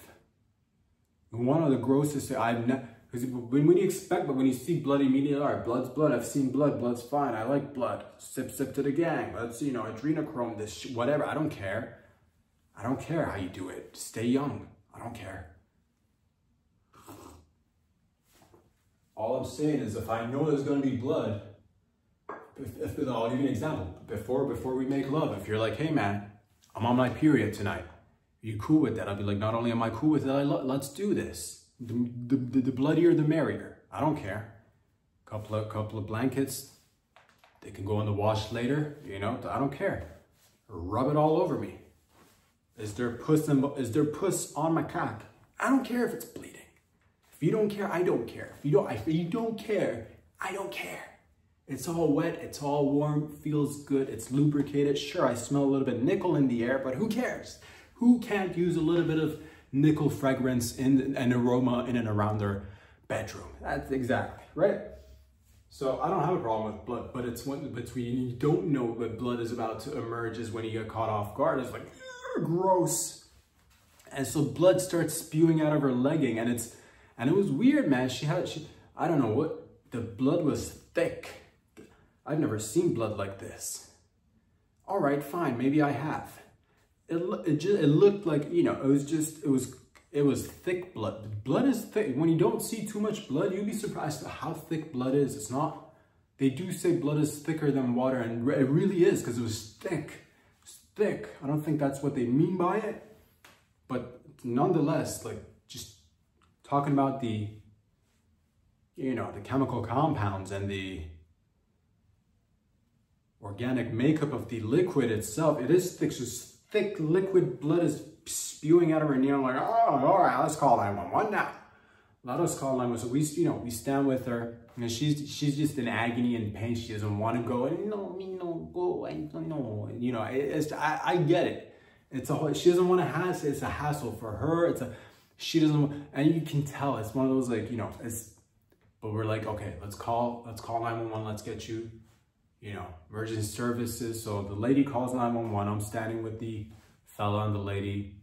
One of the grossest I've never because when, when you expect, but when you see blood immediately, all right, blood's blood. I've seen blood. Blood's fine. I like blood. Sip, sip to the gang. Let's, you know, adrenochrome, this, whatever. I don't care. I don't care how you do it. Stay young. I don't care. All I'm saying is if I know there's gonna be blood, if, if, I'll give you an example. Before before we make love, if you're like, hey man, I'm on my period tonight. Are you cool with that? I'll be like, not only am I cool with it, I let's do this. The, the, the bloodier, the merrier. I don't care. Couple of couple of blankets. They can go in the wash later. You know, I don't care. Rub it all over me. Is there puss in, is there puss on my cock? I don't care if it's bleeding. If you don't care, I don't care. If you don't, if you don't care, I don't care. It's all wet, it's all warm, feels good, it's lubricated. Sure, I smell a little bit nickel in the air, but who cares? Who can't use a little bit of nickel fragrance in an aroma in and around their bedroom? That's exactly, right? So I don't have a problem with blood, but it's when between you don't know that blood is about to emerge is when you get caught off guard. It's like, gross. And so blood starts spewing out of her legging and it's, and it was weird, man. She had, she, I don't know what, the blood was thick. I've never seen blood like this. All right, fine, maybe I have. It, it, just, it looked like, you know, it was just, it was, it was thick blood. Blood is thick. When you don't see too much blood, you'd be surprised at how thick blood is. It's not, they do say blood is thicker than water, and it really is because it was thick. Thick. I don't think that's what they mean by it. But nonetheless, like just talking about the, you know, the chemical compounds and the organic makeup of the liquid itself, it is thick, just thick liquid blood is spewing out of her knee. I'm like, oh, all right, let's call 911 now. Let us call 911. So we, you know, we stand with her. And she's she's just in agony and pain. She doesn't want to go. No, me no go. I know. You know, it's I, I get it. It's a whole, she doesn't want to hassle. It's a hassle for her. It's a she doesn't. And you can tell it's one of those like you know. It's but we're like okay, let's call let's call 911. Let's get you you know, emergency services. So the lady calls 911. I'm standing with the fella and the lady.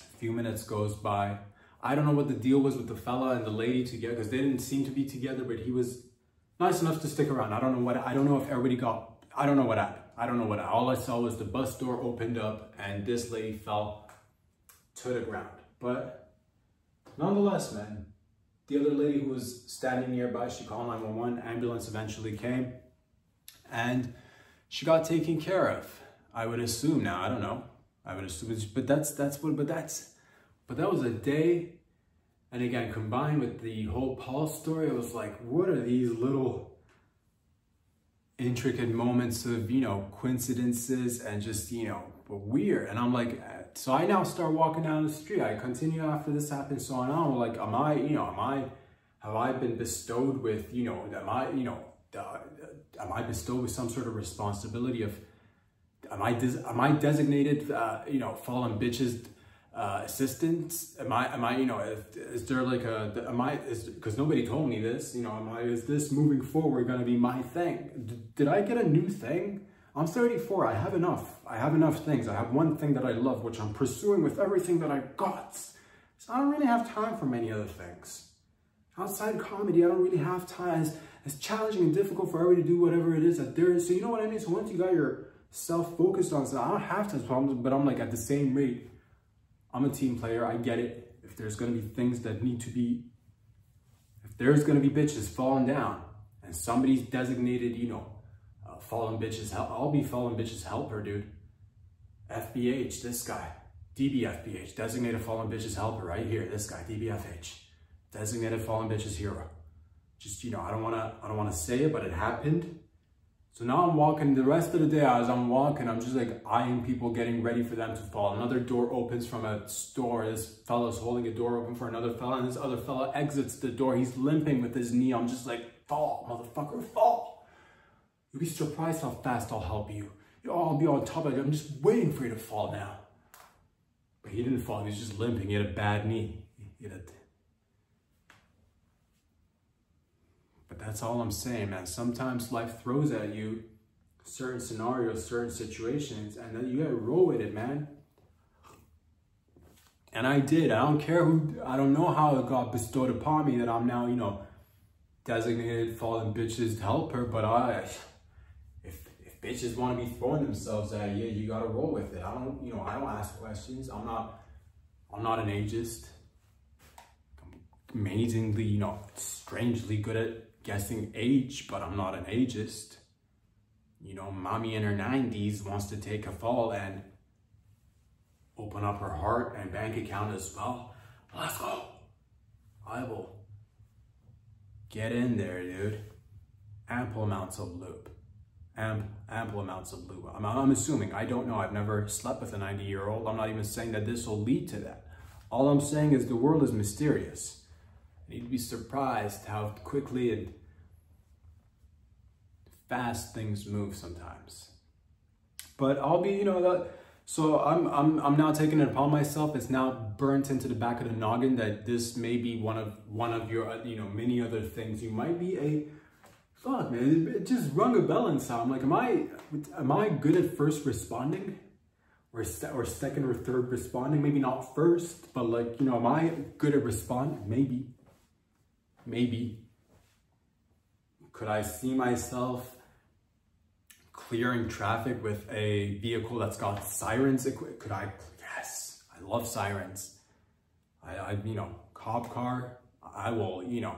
A few minutes goes by. I don't know what the deal was with the fella and the lady together because they didn't seem to be together, but he was nice enough to stick around. I don't know what, I don't know if everybody got, I don't know what happened. I don't know what, all I saw was the bus door opened up and this lady fell to the ground. But nonetheless, man, the other lady who was standing nearby, she called 911, ambulance eventually came and she got taken care of. I would assume now, I don't know. I would assume, but that's, that's what, but that's, but that was a day. And again, combined with the whole Paul story, it was like, what are these little intricate moments of, you know, coincidences and just, you know, weird. And I'm like, so I now start walking down the street. I continue after this happens, so on. I'm like, am I, you know, am I, have I been bestowed with, you know, am I, you know, uh, am I bestowed with some sort of responsibility of, am I, am I designated, uh, you know, fallen bitches uh, assistant? Am I, am I, you know, is, there like a, am I, is because nobody told me this, you know, am I, is this moving forward going to be my thing? D did I get a new thing? I'm 34, I have enough. I have enough things. I have one thing that I love, which I'm pursuing with everything that I got. So I don't really have time for many other things. Outside comedy, I don't really have time it's challenging and difficult for everybody to do whatever it is that there is. So you know what I mean? So once you got yourself focused on something, I don't have to problems, but I'm like at the same rate, I'm a team player. I get it. If there's going to be things that need to be, if there's going to be bitches falling down and somebody's designated, you know, uh, fallen bitches, help, I'll be fallen bitches helper, dude. FBH, this guy. DBFBH, designated fallen bitches helper right here. This guy, DBFH, designated fallen bitches hero just, you know, I don't want to, I don't want to say it, but it happened. So now I'm walking the rest of the day as I'm walking, I'm just like eyeing people getting ready for them to fall. Another door opens from a store. This fellow's holding a door open for another fella and this other fella exits the door. He's limping with his knee. I'm just like, fall, motherfucker, fall. You'll be surprised how fast I'll help you. I'll be on top of it. I'm just waiting for you to fall now. But he didn't fall. He was just limping. He had a bad knee. He had a But that's all I'm saying, man. Sometimes life throws at you certain scenarios, certain situations, and then you gotta roll with it, man. And I did. I don't care who, I don't know how it got bestowed upon me that I'm now, you know, designated fallen bitches helper, but I, if, if bitches want to be throwing themselves at you, you gotta roll with it. I don't, you know, I don't ask questions. I'm not, I'm not an ageist amazingly, you know, strangely good at guessing age, but I'm not an ageist. You know, mommy in her 90s wants to take a fall and open up her heart and bank account as well. Let's go. I will get in there, dude. Ample amounts of lube. Amp, ample amounts of lube. I'm, I'm assuming. I don't know. I've never slept with a 90 year old. I'm not even saying that this will lead to that. All I'm saying is the world is mysterious. You need be surprised how quickly and fast things move sometimes. But I'll be, you know, that so I'm, I'm, I'm now taking it upon myself. It's now burnt into the back of the noggin that this may be one of one of your, you know, many other things. You might be a, fuck man, it just rung a bell inside. I'm like, am I, am I good at first responding? Or, or second or third responding? Maybe not first, but like, you know, am I good at responding? Maybe, maybe. Could I see myself clearing traffic with a vehicle that's got sirens equipped. Could I? Yes, I love sirens. I, I, you know, cop car. I will, you know,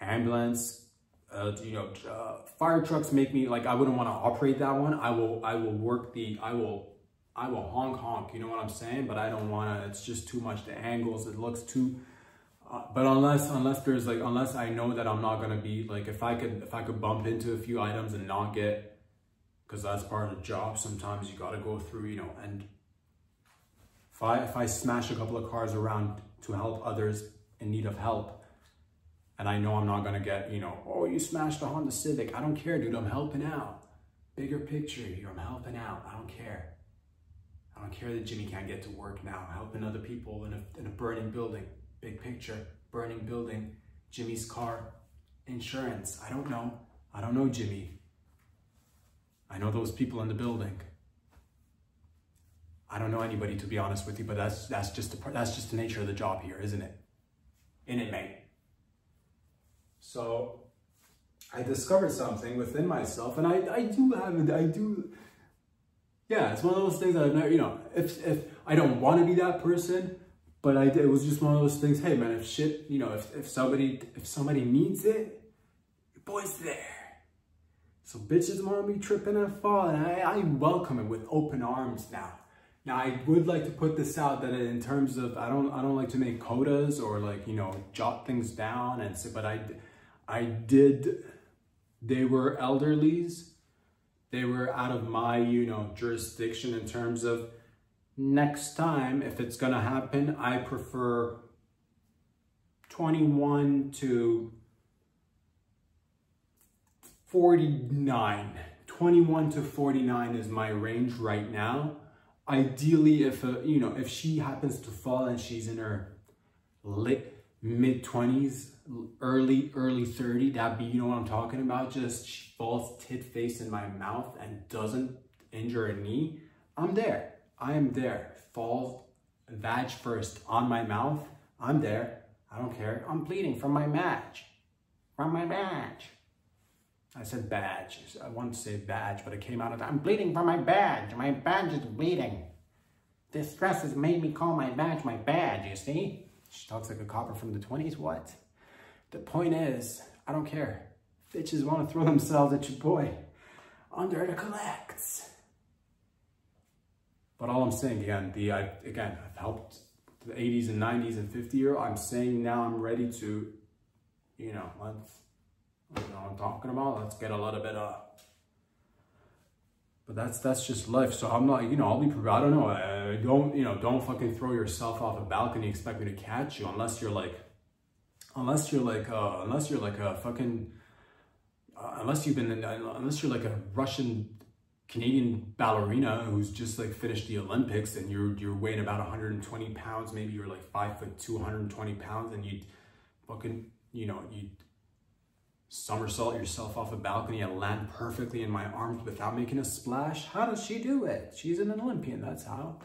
ambulance. Uh, you know, uh, fire trucks make me like I wouldn't want to operate that one. I will, I will work the, I will, I will honk honk. You know what I'm saying? But I don't want to. It's just too much. The angles. It looks too uh, but unless unless there's like unless I know that I'm not gonna be like if I could if I could bump into a few items and not get because that's part of the job. Sometimes you gotta go through you know and if I if I smash a couple of cars around to help others in need of help and I know I'm not gonna get you know oh you smashed a Honda Civic. I don't care dude. I'm helping out. Bigger picture here I'm helping out. I don't care. I don't care that Jimmy can't get to work now. Helping other people in a, in a burning building big picture, burning building, Jimmy's car, insurance. I don't know. I don't know Jimmy. I know those people in the building. I don't know anybody to be honest with you, but that's that's just the that's just the nature of the job here, isn't it? In it, mate. So I discovered something within myself, and I I do have it. I do. Yeah, it's one of those things that I've never. You know, if if I don't want to be that person, but I it was just one of those things. Hey man, if shit, you know, if, if somebody if somebody needs it, your boy's there. So bitches want be tripping and falling. I, I welcome it with open arms now. Now I would like to put this out that in terms of I don't I don't like to make codas or like you know jot things down and so but I I did they were elderlies they were out of my you know jurisdiction in terms of next time, if it's going to happen, I prefer 21 to 49. 21 to 49 is my range right now. Ideally, if a, you know, if she happens to fall and she's in her late mid 20s, early early 30, that be you know what I'm talking about. Just she falls tit face in my mouth and doesn't injure a knee. I'm there. I am there. fall vag first on my mouth. I'm there. I don't care. I'm bleeding from my match. From my badge. I said badge. I wanted to say badge, but it came out of I'm bleeding from my badge. My badge is bleeding. This stress has made me call my badge my badge, you see? She talks like a copper from the 20s. What? The point is, I don't care. Bitches want to throw themselves at your boy. Under the collects. But all I'm saying again, the I, again, I've helped the 80s and 90s and 50 year. I'm saying now I'm ready to, you know, let's, you know I'm talking about. Let's get a little bit of. But that's that's just life. So I'm not, you know, I'll be. I don't know. Uh, don't you know? Don't fucking throw yourself off a balcony. Expect me to catch you unless you're like, unless you're like, uh, unless you're like a fucking. Uh, unless you've been, unless you're like a Russian Canadian ballerina who's just like finished the Olympics and you're you're weighing about 120 pounds, maybe you're like five foot 220 pounds, and you'd fucking, you know, you'd somersault yourself off a balcony and land perfectly in my arms without making a splash. How does she do it? She's an Olympian, that's how.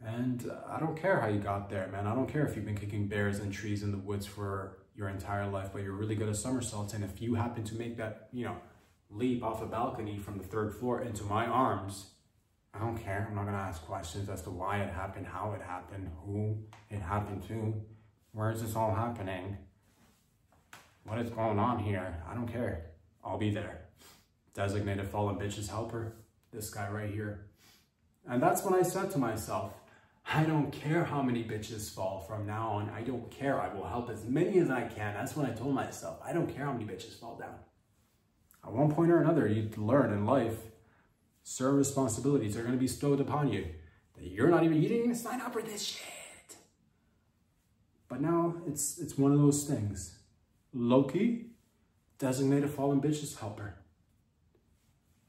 And uh, I don't care how you got there, man. I don't care if you've been kicking bears and trees in the woods for your entire life, but you're really good at somersaults. And if you happen to make that, you know, leap off a balcony from the third floor into my arms, I don't care. I'm not going to ask questions as to why it happened, how it happened, who it happened to. Where is this all happening? What is going on here? I don't care. I'll be there. Designated fallen bitches helper. This guy right here. And that's when I said to myself, I don't care how many bitches fall from now on. I don't care. I will help as many as I can. That's when I told myself, I don't care how many bitches fall down. At one point or another, you learn in life, certain responsibilities are going to be stowed upon you. That you're not even, you didn't even sign up for this shit. But now it's it's one of those things. Loki, designated fallen bitches helper.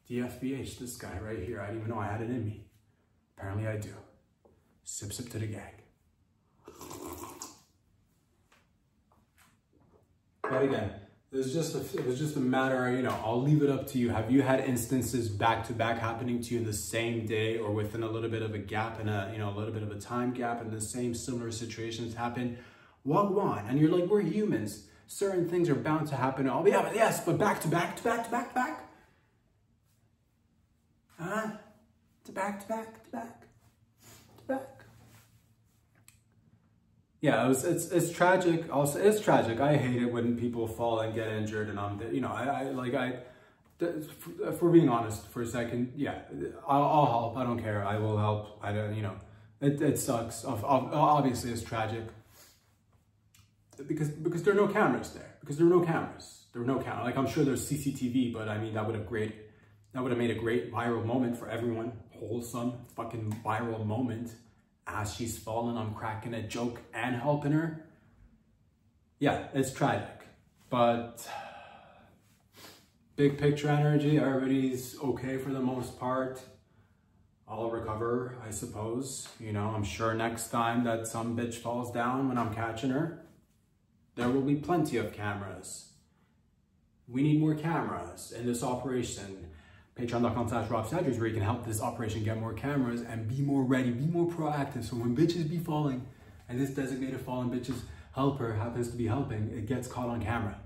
DFBH, this guy right here. I didn't even know I had it in me. Apparently I do. Sip, sip to the gag. But again, it was just a, it was just a matter, you know, I'll leave it up to you. Have you had instances back to back happening to you in the same day or within a little bit of a gap and a, you know, a little bit of a time gap and the same similar situations happen? Wagwan. And you're like, we're humans. Certain things are bound to happen. Be, yeah, but yes, but back to back to back to back to back. Huh? To back to back to back to back yeah, it was, it's, it's tragic. Also, it's tragic. I hate it when people fall and get injured and I'm, you know, I, I like, I, if we're being honest for a second, yeah, I'll, I'll, help. I don't care. I will help. I don't, you know, it, it sucks. Obviously, it's tragic because because there are no cameras there. Because there are no cameras. There were no cameras. Like I'm sure there's CCTV, but I mean that would have great. That would have made a great viral moment for everyone. Wholesome fucking viral moment as she's falling, I'm cracking a joke and helping her. Yeah, it's tragic, but big picture energy, everybody's okay for the most part. I'll recover, I suppose. You know, I'm sure next time that some bitch falls down when I'm catching her, there will be plenty of cameras. We need more cameras in this operation patreon.com slash Rob Sadri where you can help this operation get more cameras and be more ready, be more proactive. So when bitches be falling and this designated fallen bitches helper happens to be helping, it gets caught on camera.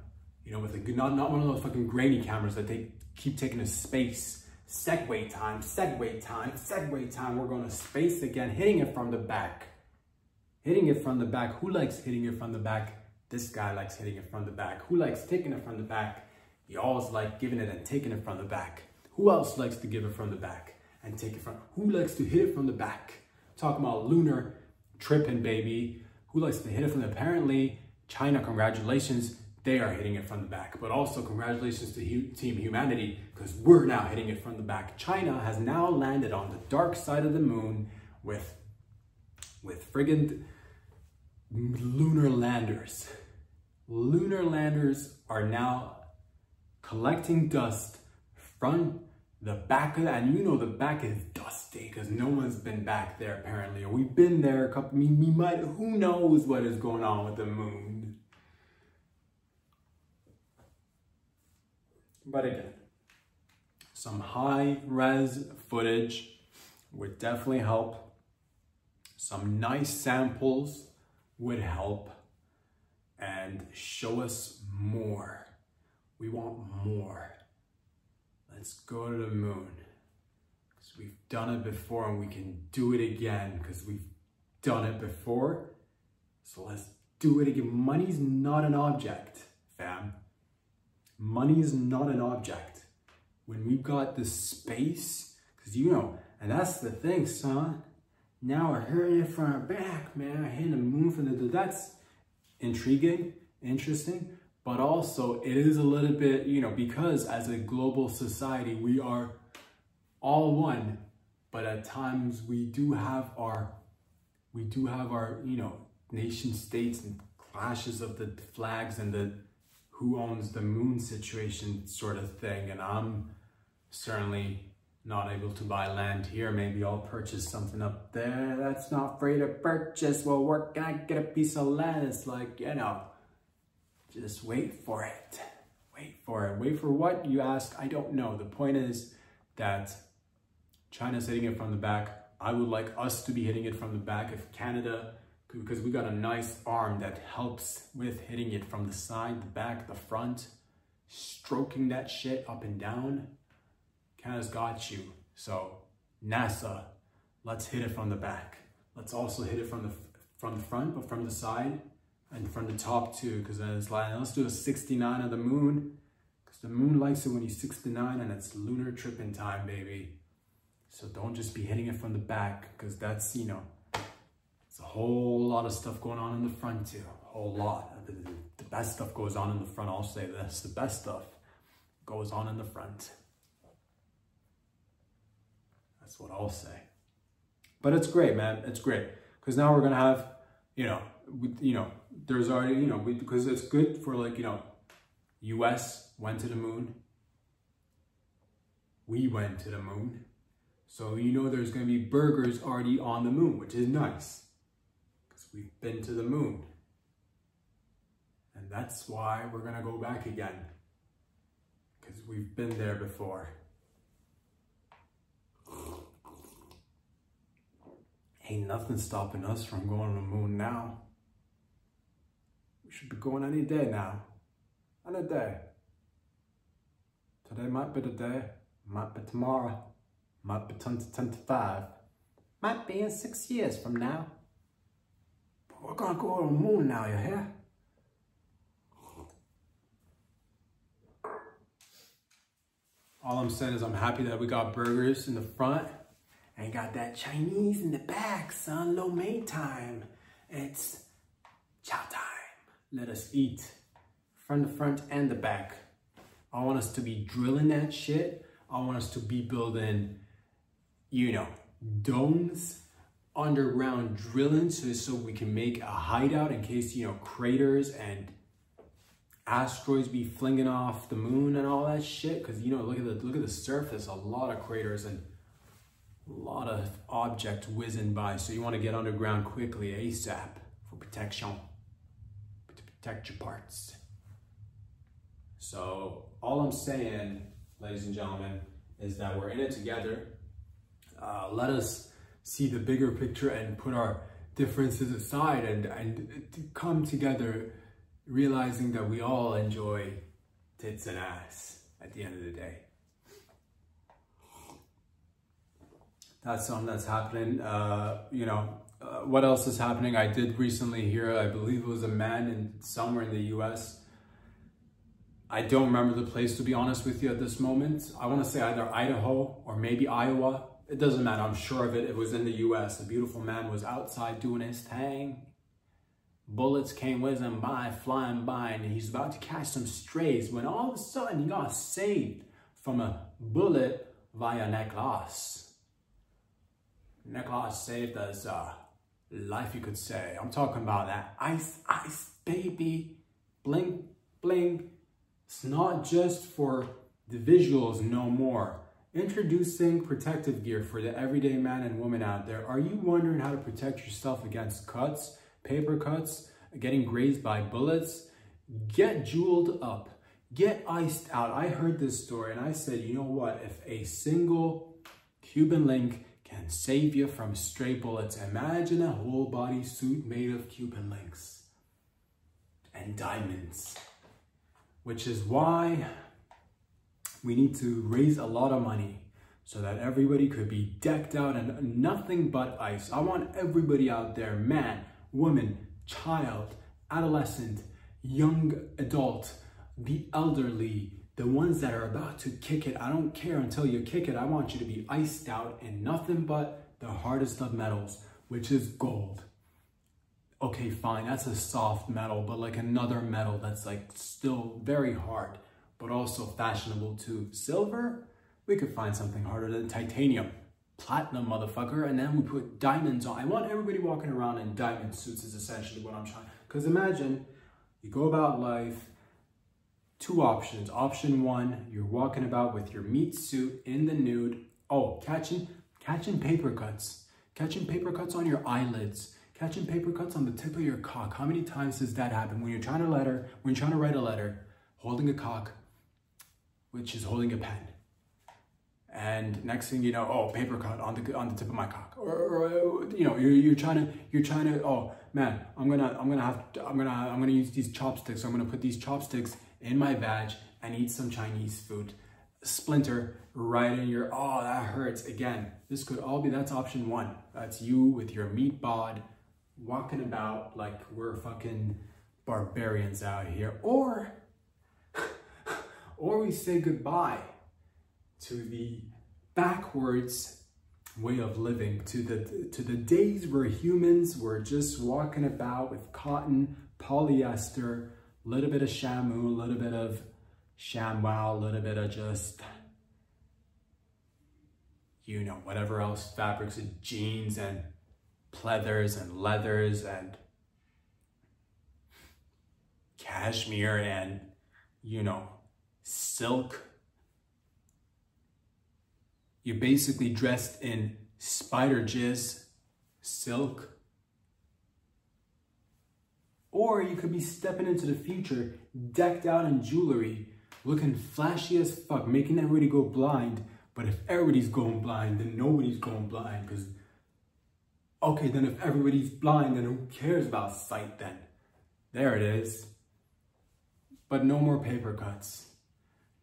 You know, with a good, not, not one of those fucking grainy cameras that they keep taking a space. Segue time, segue time, segue time. We're going to space again, hitting it from the back. Hitting it from the back. Who likes hitting it from the back? This guy likes hitting it from the back. Who likes taking it from the back? Always like giving it and taking it from the back. Who else likes to give it from the back and take it from? Who likes to hit it from the back? Talking about lunar tripping, baby. Who likes to hit it from the? Apparently, China, congratulations, they are hitting it from the back. But also, congratulations to Team Humanity because we're now hitting it from the back. China has now landed on the dark side of the moon with, with friggin' lunar landers. Lunar landers are now collecting dust from the back of that, and you know the back is dusty because no one's been back there apparently. Or we've been there a couple, we, we might, who knows what is going on with the moon. But again, some high res footage would definitely help. Some nice samples would help and show us more. We want more. Let's go to the moon. Because we've done it before and we can do it again because we've done it before. So let's do it again. Money's not an object, fam. Money is not an object. When we've got the space, because you know, and that's the thing, son. Now we're hearing it from our back, man. Hitting the moon from the, that's intriguing, interesting but also it is a little bit, you know, because as a global society, we are all one, but at times we do have our, we do have our, you know, nation states and clashes of the flags and the who owns the moon situation sort of thing. And I'm certainly not able to buy land here. Maybe I'll purchase something up there that's not free to purchase. Well, where can I get a piece of land? It's like, you know, just wait for it. Wait for it. Wait for what? You ask. I don't know. The point is that China's hitting it from the back. I would like us to be hitting it from the back. If Canada, because we got a nice arm that helps with hitting it from the side, the back, the front, stroking that shit up and down. Canada's got you. So NASA, let's hit it from the back. Let's also hit it from the from the front, but from the side, and from the top too, because then it's like, let's do a 69 of the moon, because the moon likes it when you 69 and it's lunar tripping time, baby. So don't just be hitting it from the back, because that's, you know, it's a whole lot of stuff going on in the front too, a whole lot. The, the, best stuff goes on in the front, I'll say this, the best stuff goes on in the front. That's what I'll say. But it's great, man. It's great because now we're gonna have, you know, you know, there's already, you know, because it's good for like, you know, U.S. went to the moon. We went to the moon. So you know there's gonna be burgers already on the moon, which is nice because we've been to the moon. And that's why we're gonna go back again because we've been there before. Ain't nothing stopping us from going to the moon now. Should be going any day now. Any day. Today might be the day, might be tomorrow, might be 2025, might be in six years from now. But we're gonna go to the moon now, you hear? All I'm saying is I'm happy that we got burgers in the front and got that Chinese in the back, son. Lo mein time. It's chow time. Let us eat from the front and the back. I want us to be drilling that shit. I want us to be building, you know, domes, underground drilling so, so we can make a hideout in case, you know, craters and asteroids be flinging off the moon and all that shit. Cause you know, look at the look at the surface, a lot of craters and a lot of objects whizzing by. So you want to get underground quickly ASAP for protection, protect your parts. So all I'm saying, ladies and gentlemen, is that we're in it together. Uh, let us see the bigger picture and put our differences aside and, and come together realizing that we all enjoy tits and ass at the end of the day. That's something that's happening. Uh, you know, uh, what else is happening? I did recently hear, I believe it was a man in somewhere in the US. I don't remember the place to be honest with you at this moment. I want to say either Idaho or maybe Iowa. It doesn't matter. I'm sure of it. It was in the US. A beautiful man was outside doing his thing Bullets came whizzing by, flying by, and he's about to catch some strays when all of a sudden he got saved from a bullet via Necklace. Necklace saved us. uh, life, you could say. I'm talking about that ice, ice, baby, bling, bling. It's not just for the visuals no more. Introducing protective gear for the everyday man and woman out there. Are you wondering how to protect yourself against cuts? paper cuts, getting grazed by bullets, get jeweled up, get iced out. I heard this story and I said, you know what? If a single Cuban link can save you from stray bullets, imagine a whole body suit made of Cuban links and diamonds, which is why we need to raise a lot of money so that everybody could be decked out and nothing but ice. I want everybody out there, man, woman, child, adolescent, young adult, the elderly, the ones that are about to kick it. I don't care until you kick it. I want you to be iced out in nothing but the hardest of metals, which is gold. Okay, fine, that's a soft metal, but like another metal that's like still very hard, but also fashionable too. Silver, we could find something harder than titanium platinum motherfucker and then we put diamonds on. I want everybody walking around in diamond suits is essentially what I'm trying. Because imagine you go about life, two options. Option one, you're walking about with your meat suit in the nude. Oh, catching, catching paper cuts. Catching paper cuts on your eyelids. Catching paper cuts on the tip of your cock. How many times does that happen? When you're trying to letter, when you're trying to write a letter, holding a cock, which is holding a pen and next thing you know, oh, paper cut on the on the tip of my cock, or, or you know, you're, you're trying to you're trying to oh man, I'm gonna I'm gonna have to, I'm gonna I'm gonna use these chopsticks. I'm gonna put these chopsticks in my vag and eat some Chinese food. Splinter right in your oh that hurts again. This could all be that's option one. That's you with your meat bod walking about like we're fucking barbarians out here. Or, *laughs* or we say goodbye to the backwards way of living, to the, to the days where humans were just walking about with cotton, polyester, little bit of shamu, a little bit of ShamWow, a little bit of just, you know, whatever else, fabrics and jeans and pleathers and leathers and cashmere and, you know, silk. You're basically dressed in spider jizz, silk. Or you could be stepping into the future, decked out in jewelry, looking flashy as fuck, making everybody go blind. But if everybody's going blind, then nobody's going blind. Because, okay, then if everybody's blind, then who cares about sight then? There it is. But no more paper cuts.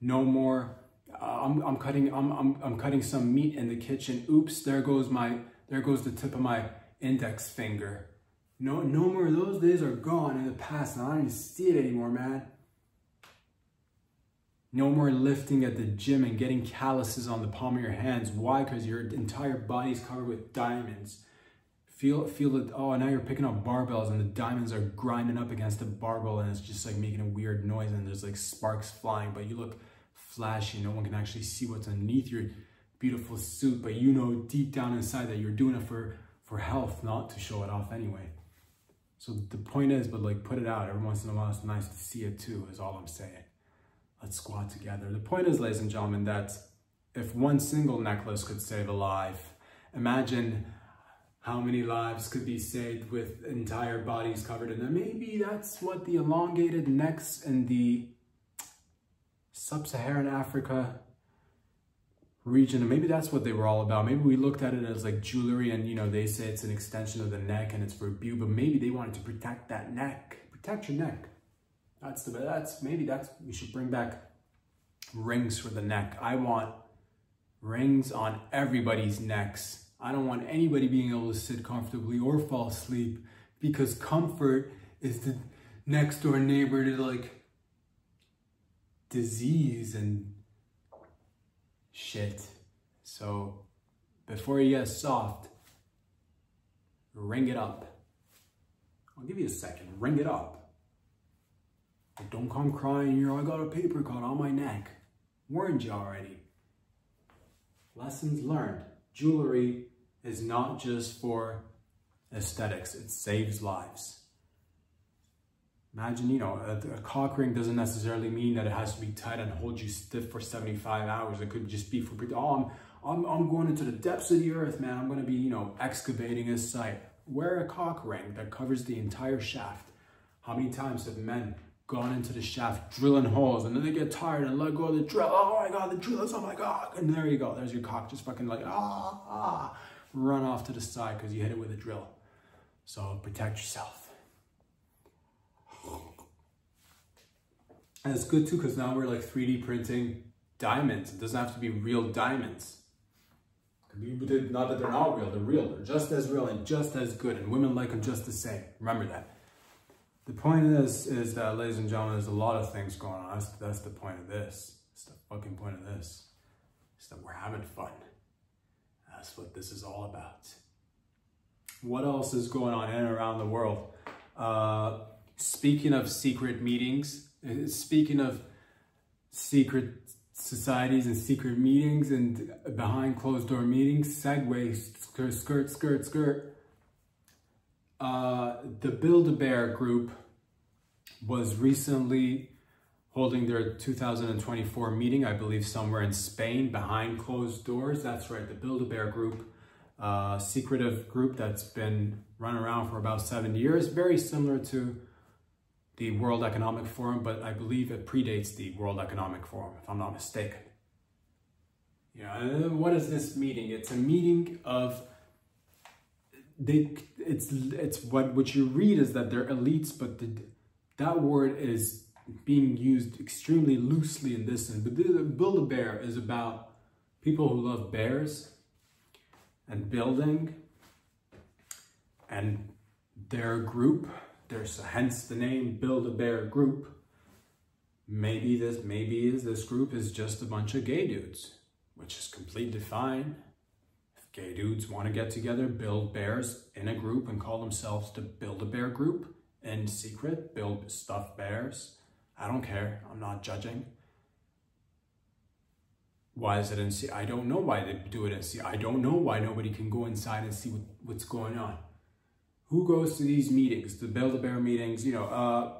No more, uh, I'm, I'm cutting, I'm, I'm, I'm cutting some meat in the kitchen. Oops, there goes my, there goes the tip of my index finger. No, no more, those days are gone in the past and I don't even see it anymore, man. No more lifting at the gym and getting calluses on the palm of your hands. Why? Because your entire body is covered with diamonds. Feel, feel it, oh, now you're picking up barbells and the diamonds are grinding up against the barbell and it's just like making a weird noise and there's like sparks flying, but you look flashy. No one can actually see what's underneath your beautiful suit, but you know deep down inside that you're doing it for, for health, not to show it off anyway. So the point is, but like put it out every once in a while. It's nice to see it too, is all I'm saying. Let's squat together. The point is, ladies and gentlemen, that if one single necklace could save a life, imagine how many lives could be saved with entire bodies covered in them. Maybe that's what the elongated necks in the sub-Saharan Africa region, and maybe that's what they were all about. Maybe we looked at it as like jewelry and, you know, they say it's an extension of the neck and it's for beauty, but maybe they wanted to protect that neck, protect your neck. That's the, that's, maybe that's, we should bring back rings for the neck. I want rings on everybody's necks I don't want anybody being able to sit comfortably or fall asleep because comfort is the next door neighbor to like disease and shit. So before you get soft, ring it up. I'll give you a second, ring it up. But don't come crying, know, I got a paper cut on my neck. Warned you already. Lessons learned jewelry is not just for aesthetics, it saves lives. Imagine, you know, a, a, cock ring doesn't necessarily mean that it has to be tight and hold you stiff for 75 hours. It could just be for, oh, I'm, I'm, I'm going into the depths of the earth, man. I'm going to be, you know, excavating a site. Wear a cock ring that covers the entire shaft. How many times have men gone into the shaft, drilling holes, and then they get tired and let go of the drill. Oh my God, the drill is on my cock. And there you go. There's your cock just fucking like, ah, ah, run off to the side because you hit it with a drill. So protect yourself. And it's good too because now we're like 3D printing diamonds. It doesn't have to be real diamonds. Not that they're not real, they're real. They're just as real and just as good. And women like them just the same. Remember that. The point is, is that, ladies and gentlemen, there's a lot of things going on. That's, that's the point of this. It's the fucking point of this. Is that we're having fun. That's what this is all about. What else is going on in and around the world? Uh, speaking of secret meetings, speaking of secret societies and secret meetings and behind closed door meetings, segue, skirt, skirt, skirt, skirt uh, the Build-A-Bear group was recently holding their 2024 meeting, I believe somewhere in Spain behind closed doors. That's right, the Build-A-Bear group, uh, secretive group that's been run around for about seven years, very similar to the World Economic Forum, but I believe it predates the World Economic Forum, if I'm not mistaken. Yeah, uh, what is this meeting? It's a meeting of they it's it's what what you read is that they're elites, but the, that word is being used extremely loosely in this. And Build a Bear is about people who love bears and building, and their group, there's hence the name Build a Bear Group. Maybe this, maybe is this group is just a bunch of gay dudes, which is completely fine. If gay dudes want to get together, build bears in a group and call themselves the Build a Bear Group in secret, build stuffed bears. I don't care. I'm not judging. Why is it in? I don't know why they do it in C. I don't know why nobody can go inside and see what, what's going on. Who goes to these meetings, the Build-A-Bear meetings? You know, uh,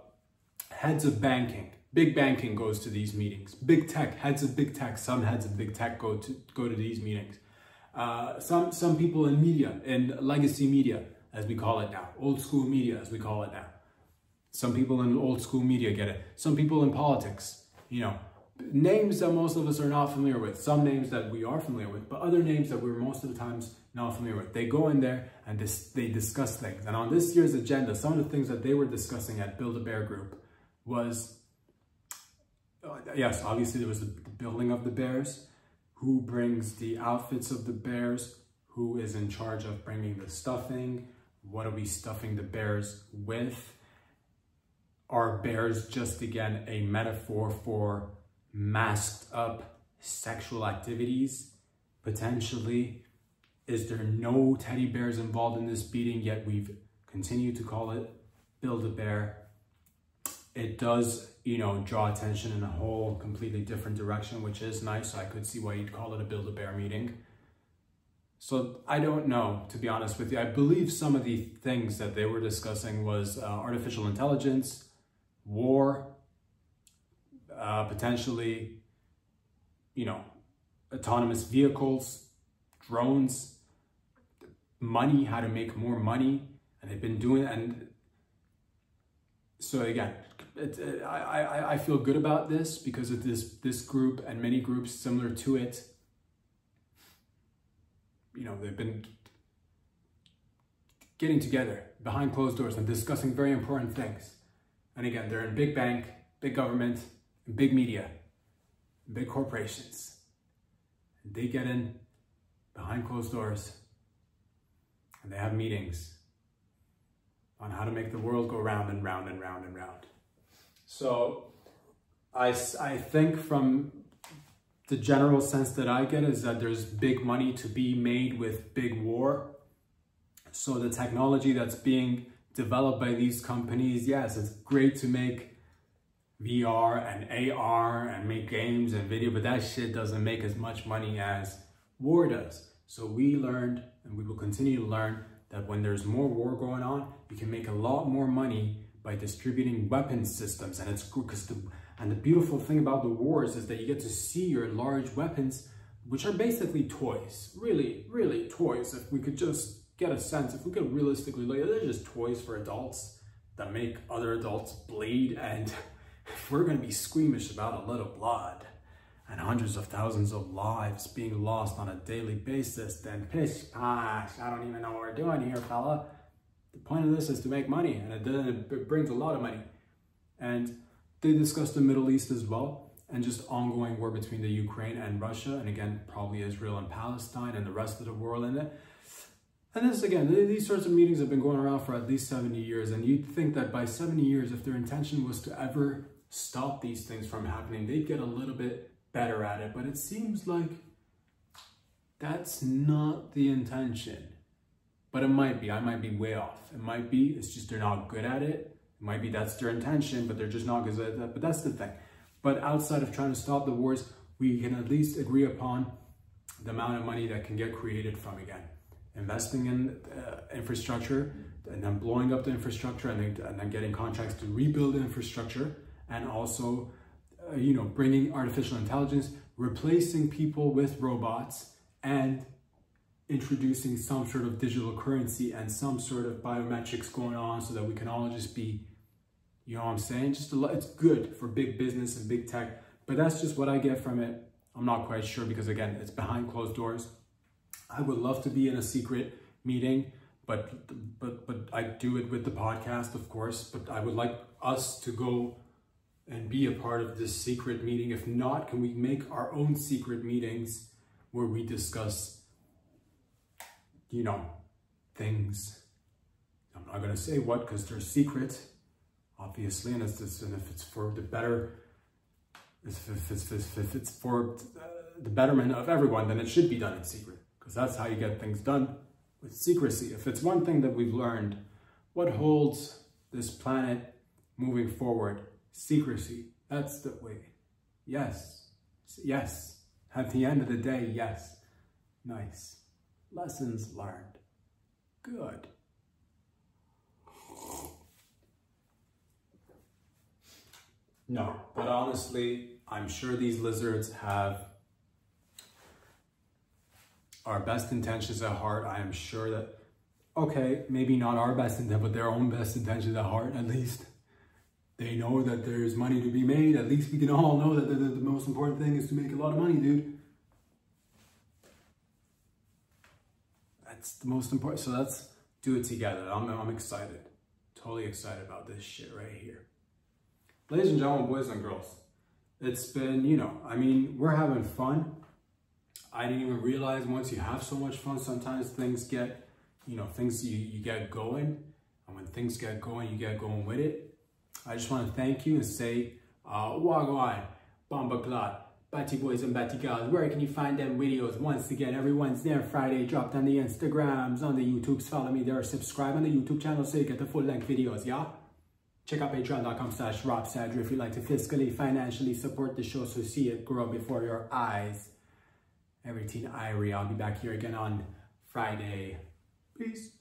heads of banking, big banking goes to these meetings. Big tech, heads of big tech, some heads of big tech go to go to these meetings. Uh, some some people in media, in legacy media, as we call it now, old school media, as we call it now. Some people in old school media get it. Some people in politics, you know, names that most of us are not familiar with, some names that we are familiar with, but other names that we're most of the times not familiar with. They go in there and dis they discuss things. And on this year's agenda, some of the things that they were discussing at Build a Bear Group was, uh, yes, obviously there was the building of the bears, who brings the outfits of the bears, who is in charge of bringing the stuffing, what are we stuffing the bears with, are bears just again a metaphor for masked up sexual activities, potentially. Is there no teddy bears involved in this beating, yet we've continued to call it Build-A-Bear? It does, you know, draw attention in a whole completely different direction, which is nice. I could see why you'd call it a Build-A-Bear meeting. So I don't know, to be honest with you. I believe some of the things that they were discussing was uh, artificial intelligence, war, uh, potentially, you know, autonomous vehicles, drones, money, how to make more money. And they've been doing, and so again, it, it, I, I, I feel good about this because of this, this group and many groups similar to it. You know, they've been getting together behind closed doors and discussing very important things. And again, they're in big bank, big government, big media, big corporations. They get in behind closed doors and they have meetings on how to make the world go round and round and round and round. So I, I think from the general sense that I get is that there's big money to be made with big war. So the technology that's being developed by these companies, yes, it's great to make VR and AR and make games and video, but that shit doesn't make as much money as war does. So we learned, and we will continue to learn, that when there's more war going on, you can make a lot more money by distributing weapon systems. And it's because the, and the beautiful thing about the wars is that you get to see your large weapons, which are basically toys, really, really toys. If we could just get a sense, if we could realistically look, they're just toys for adults that make other adults bleed and if we're going to be squeamish about a little blood and hundreds of thousands of lives being lost on a daily basis, then pish posh, I don't even know what we're doing here, fella. The point of this is to make money, and it, it brings a lot of money. And they discussed the Middle East as well, and just ongoing war between the Ukraine and Russia, and again, probably Israel and Palestine and the rest of the world in it. And this, again, these sorts of meetings have been going around for at least 70 years, and you'd think that by 70 years, if their intention was to ever stop these things from happening, they'd get a little bit better at it. But it seems like that's not the intention. But it might be. I might be way off. It might be. It's just they're not good at it. It might be that's their intention, but they're just not good at that. But that's the thing. But outside of trying to stop the wars, we can at least agree upon the amount of money that can get created from again investing in uh, infrastructure and then blowing up the infrastructure and then, and then getting contracts to rebuild infrastructure and also, uh, you know, bringing artificial intelligence, replacing people with robots, and introducing some sort of digital currency and some sort of biometrics going on so that we can all just be, you know what I'm saying? Just a lot, it's good for big business and big tech, but that's just what I get from it. I'm not quite sure because again, it's behind closed doors. I would love to be in a secret meeting, but but but I do it with the podcast, of course. But I would like us to go and be a part of this secret meeting? If not, can we make our own secret meetings where we discuss, you know, things I'm not gonna say what because they're secret, obviously, and, it's, and if it's for the better, if, if it's for the betterment of everyone, then it should be done in secret because that's how you get things done with secrecy. If it's one thing that we've learned, what holds this planet moving forward? Secrecy. That's the way. Yes. Yes. At the end of the day, yes. Nice. Lessons learned. Good. No, but honestly, I'm sure these lizards have our best intentions at heart. I am sure that, okay, maybe not our best intent, but their own best intentions at heart, at least. They know that there's money to be made. At least we can all know that the, the, the most important thing is to make a lot of money, dude. That's the most important. So let's do it together. I'm, I'm excited. Totally excited about this shit right here. Ladies and gentlemen, boys and girls, it's been, you know, I mean, we're having fun. I didn't even realize once you have so much fun, sometimes things get, you know, things you, you get going. And when things get going, you get going with it. I just want to thank you and say, uh, Wagwan, Bomba Clot, Batty Boys and Batty Girls. Where can you find them videos? Once again, every Wednesday and Friday, dropped on the Instagrams, on the YouTubes. Follow me there, subscribe on the YouTube channel so you get the full-length videos, yeah? Check out patreon.com slash Rob Sadri if you'd like to fiscally, financially support the show so see it grow before your eyes. Everything Irie. I'll be back here again on Friday. Peace.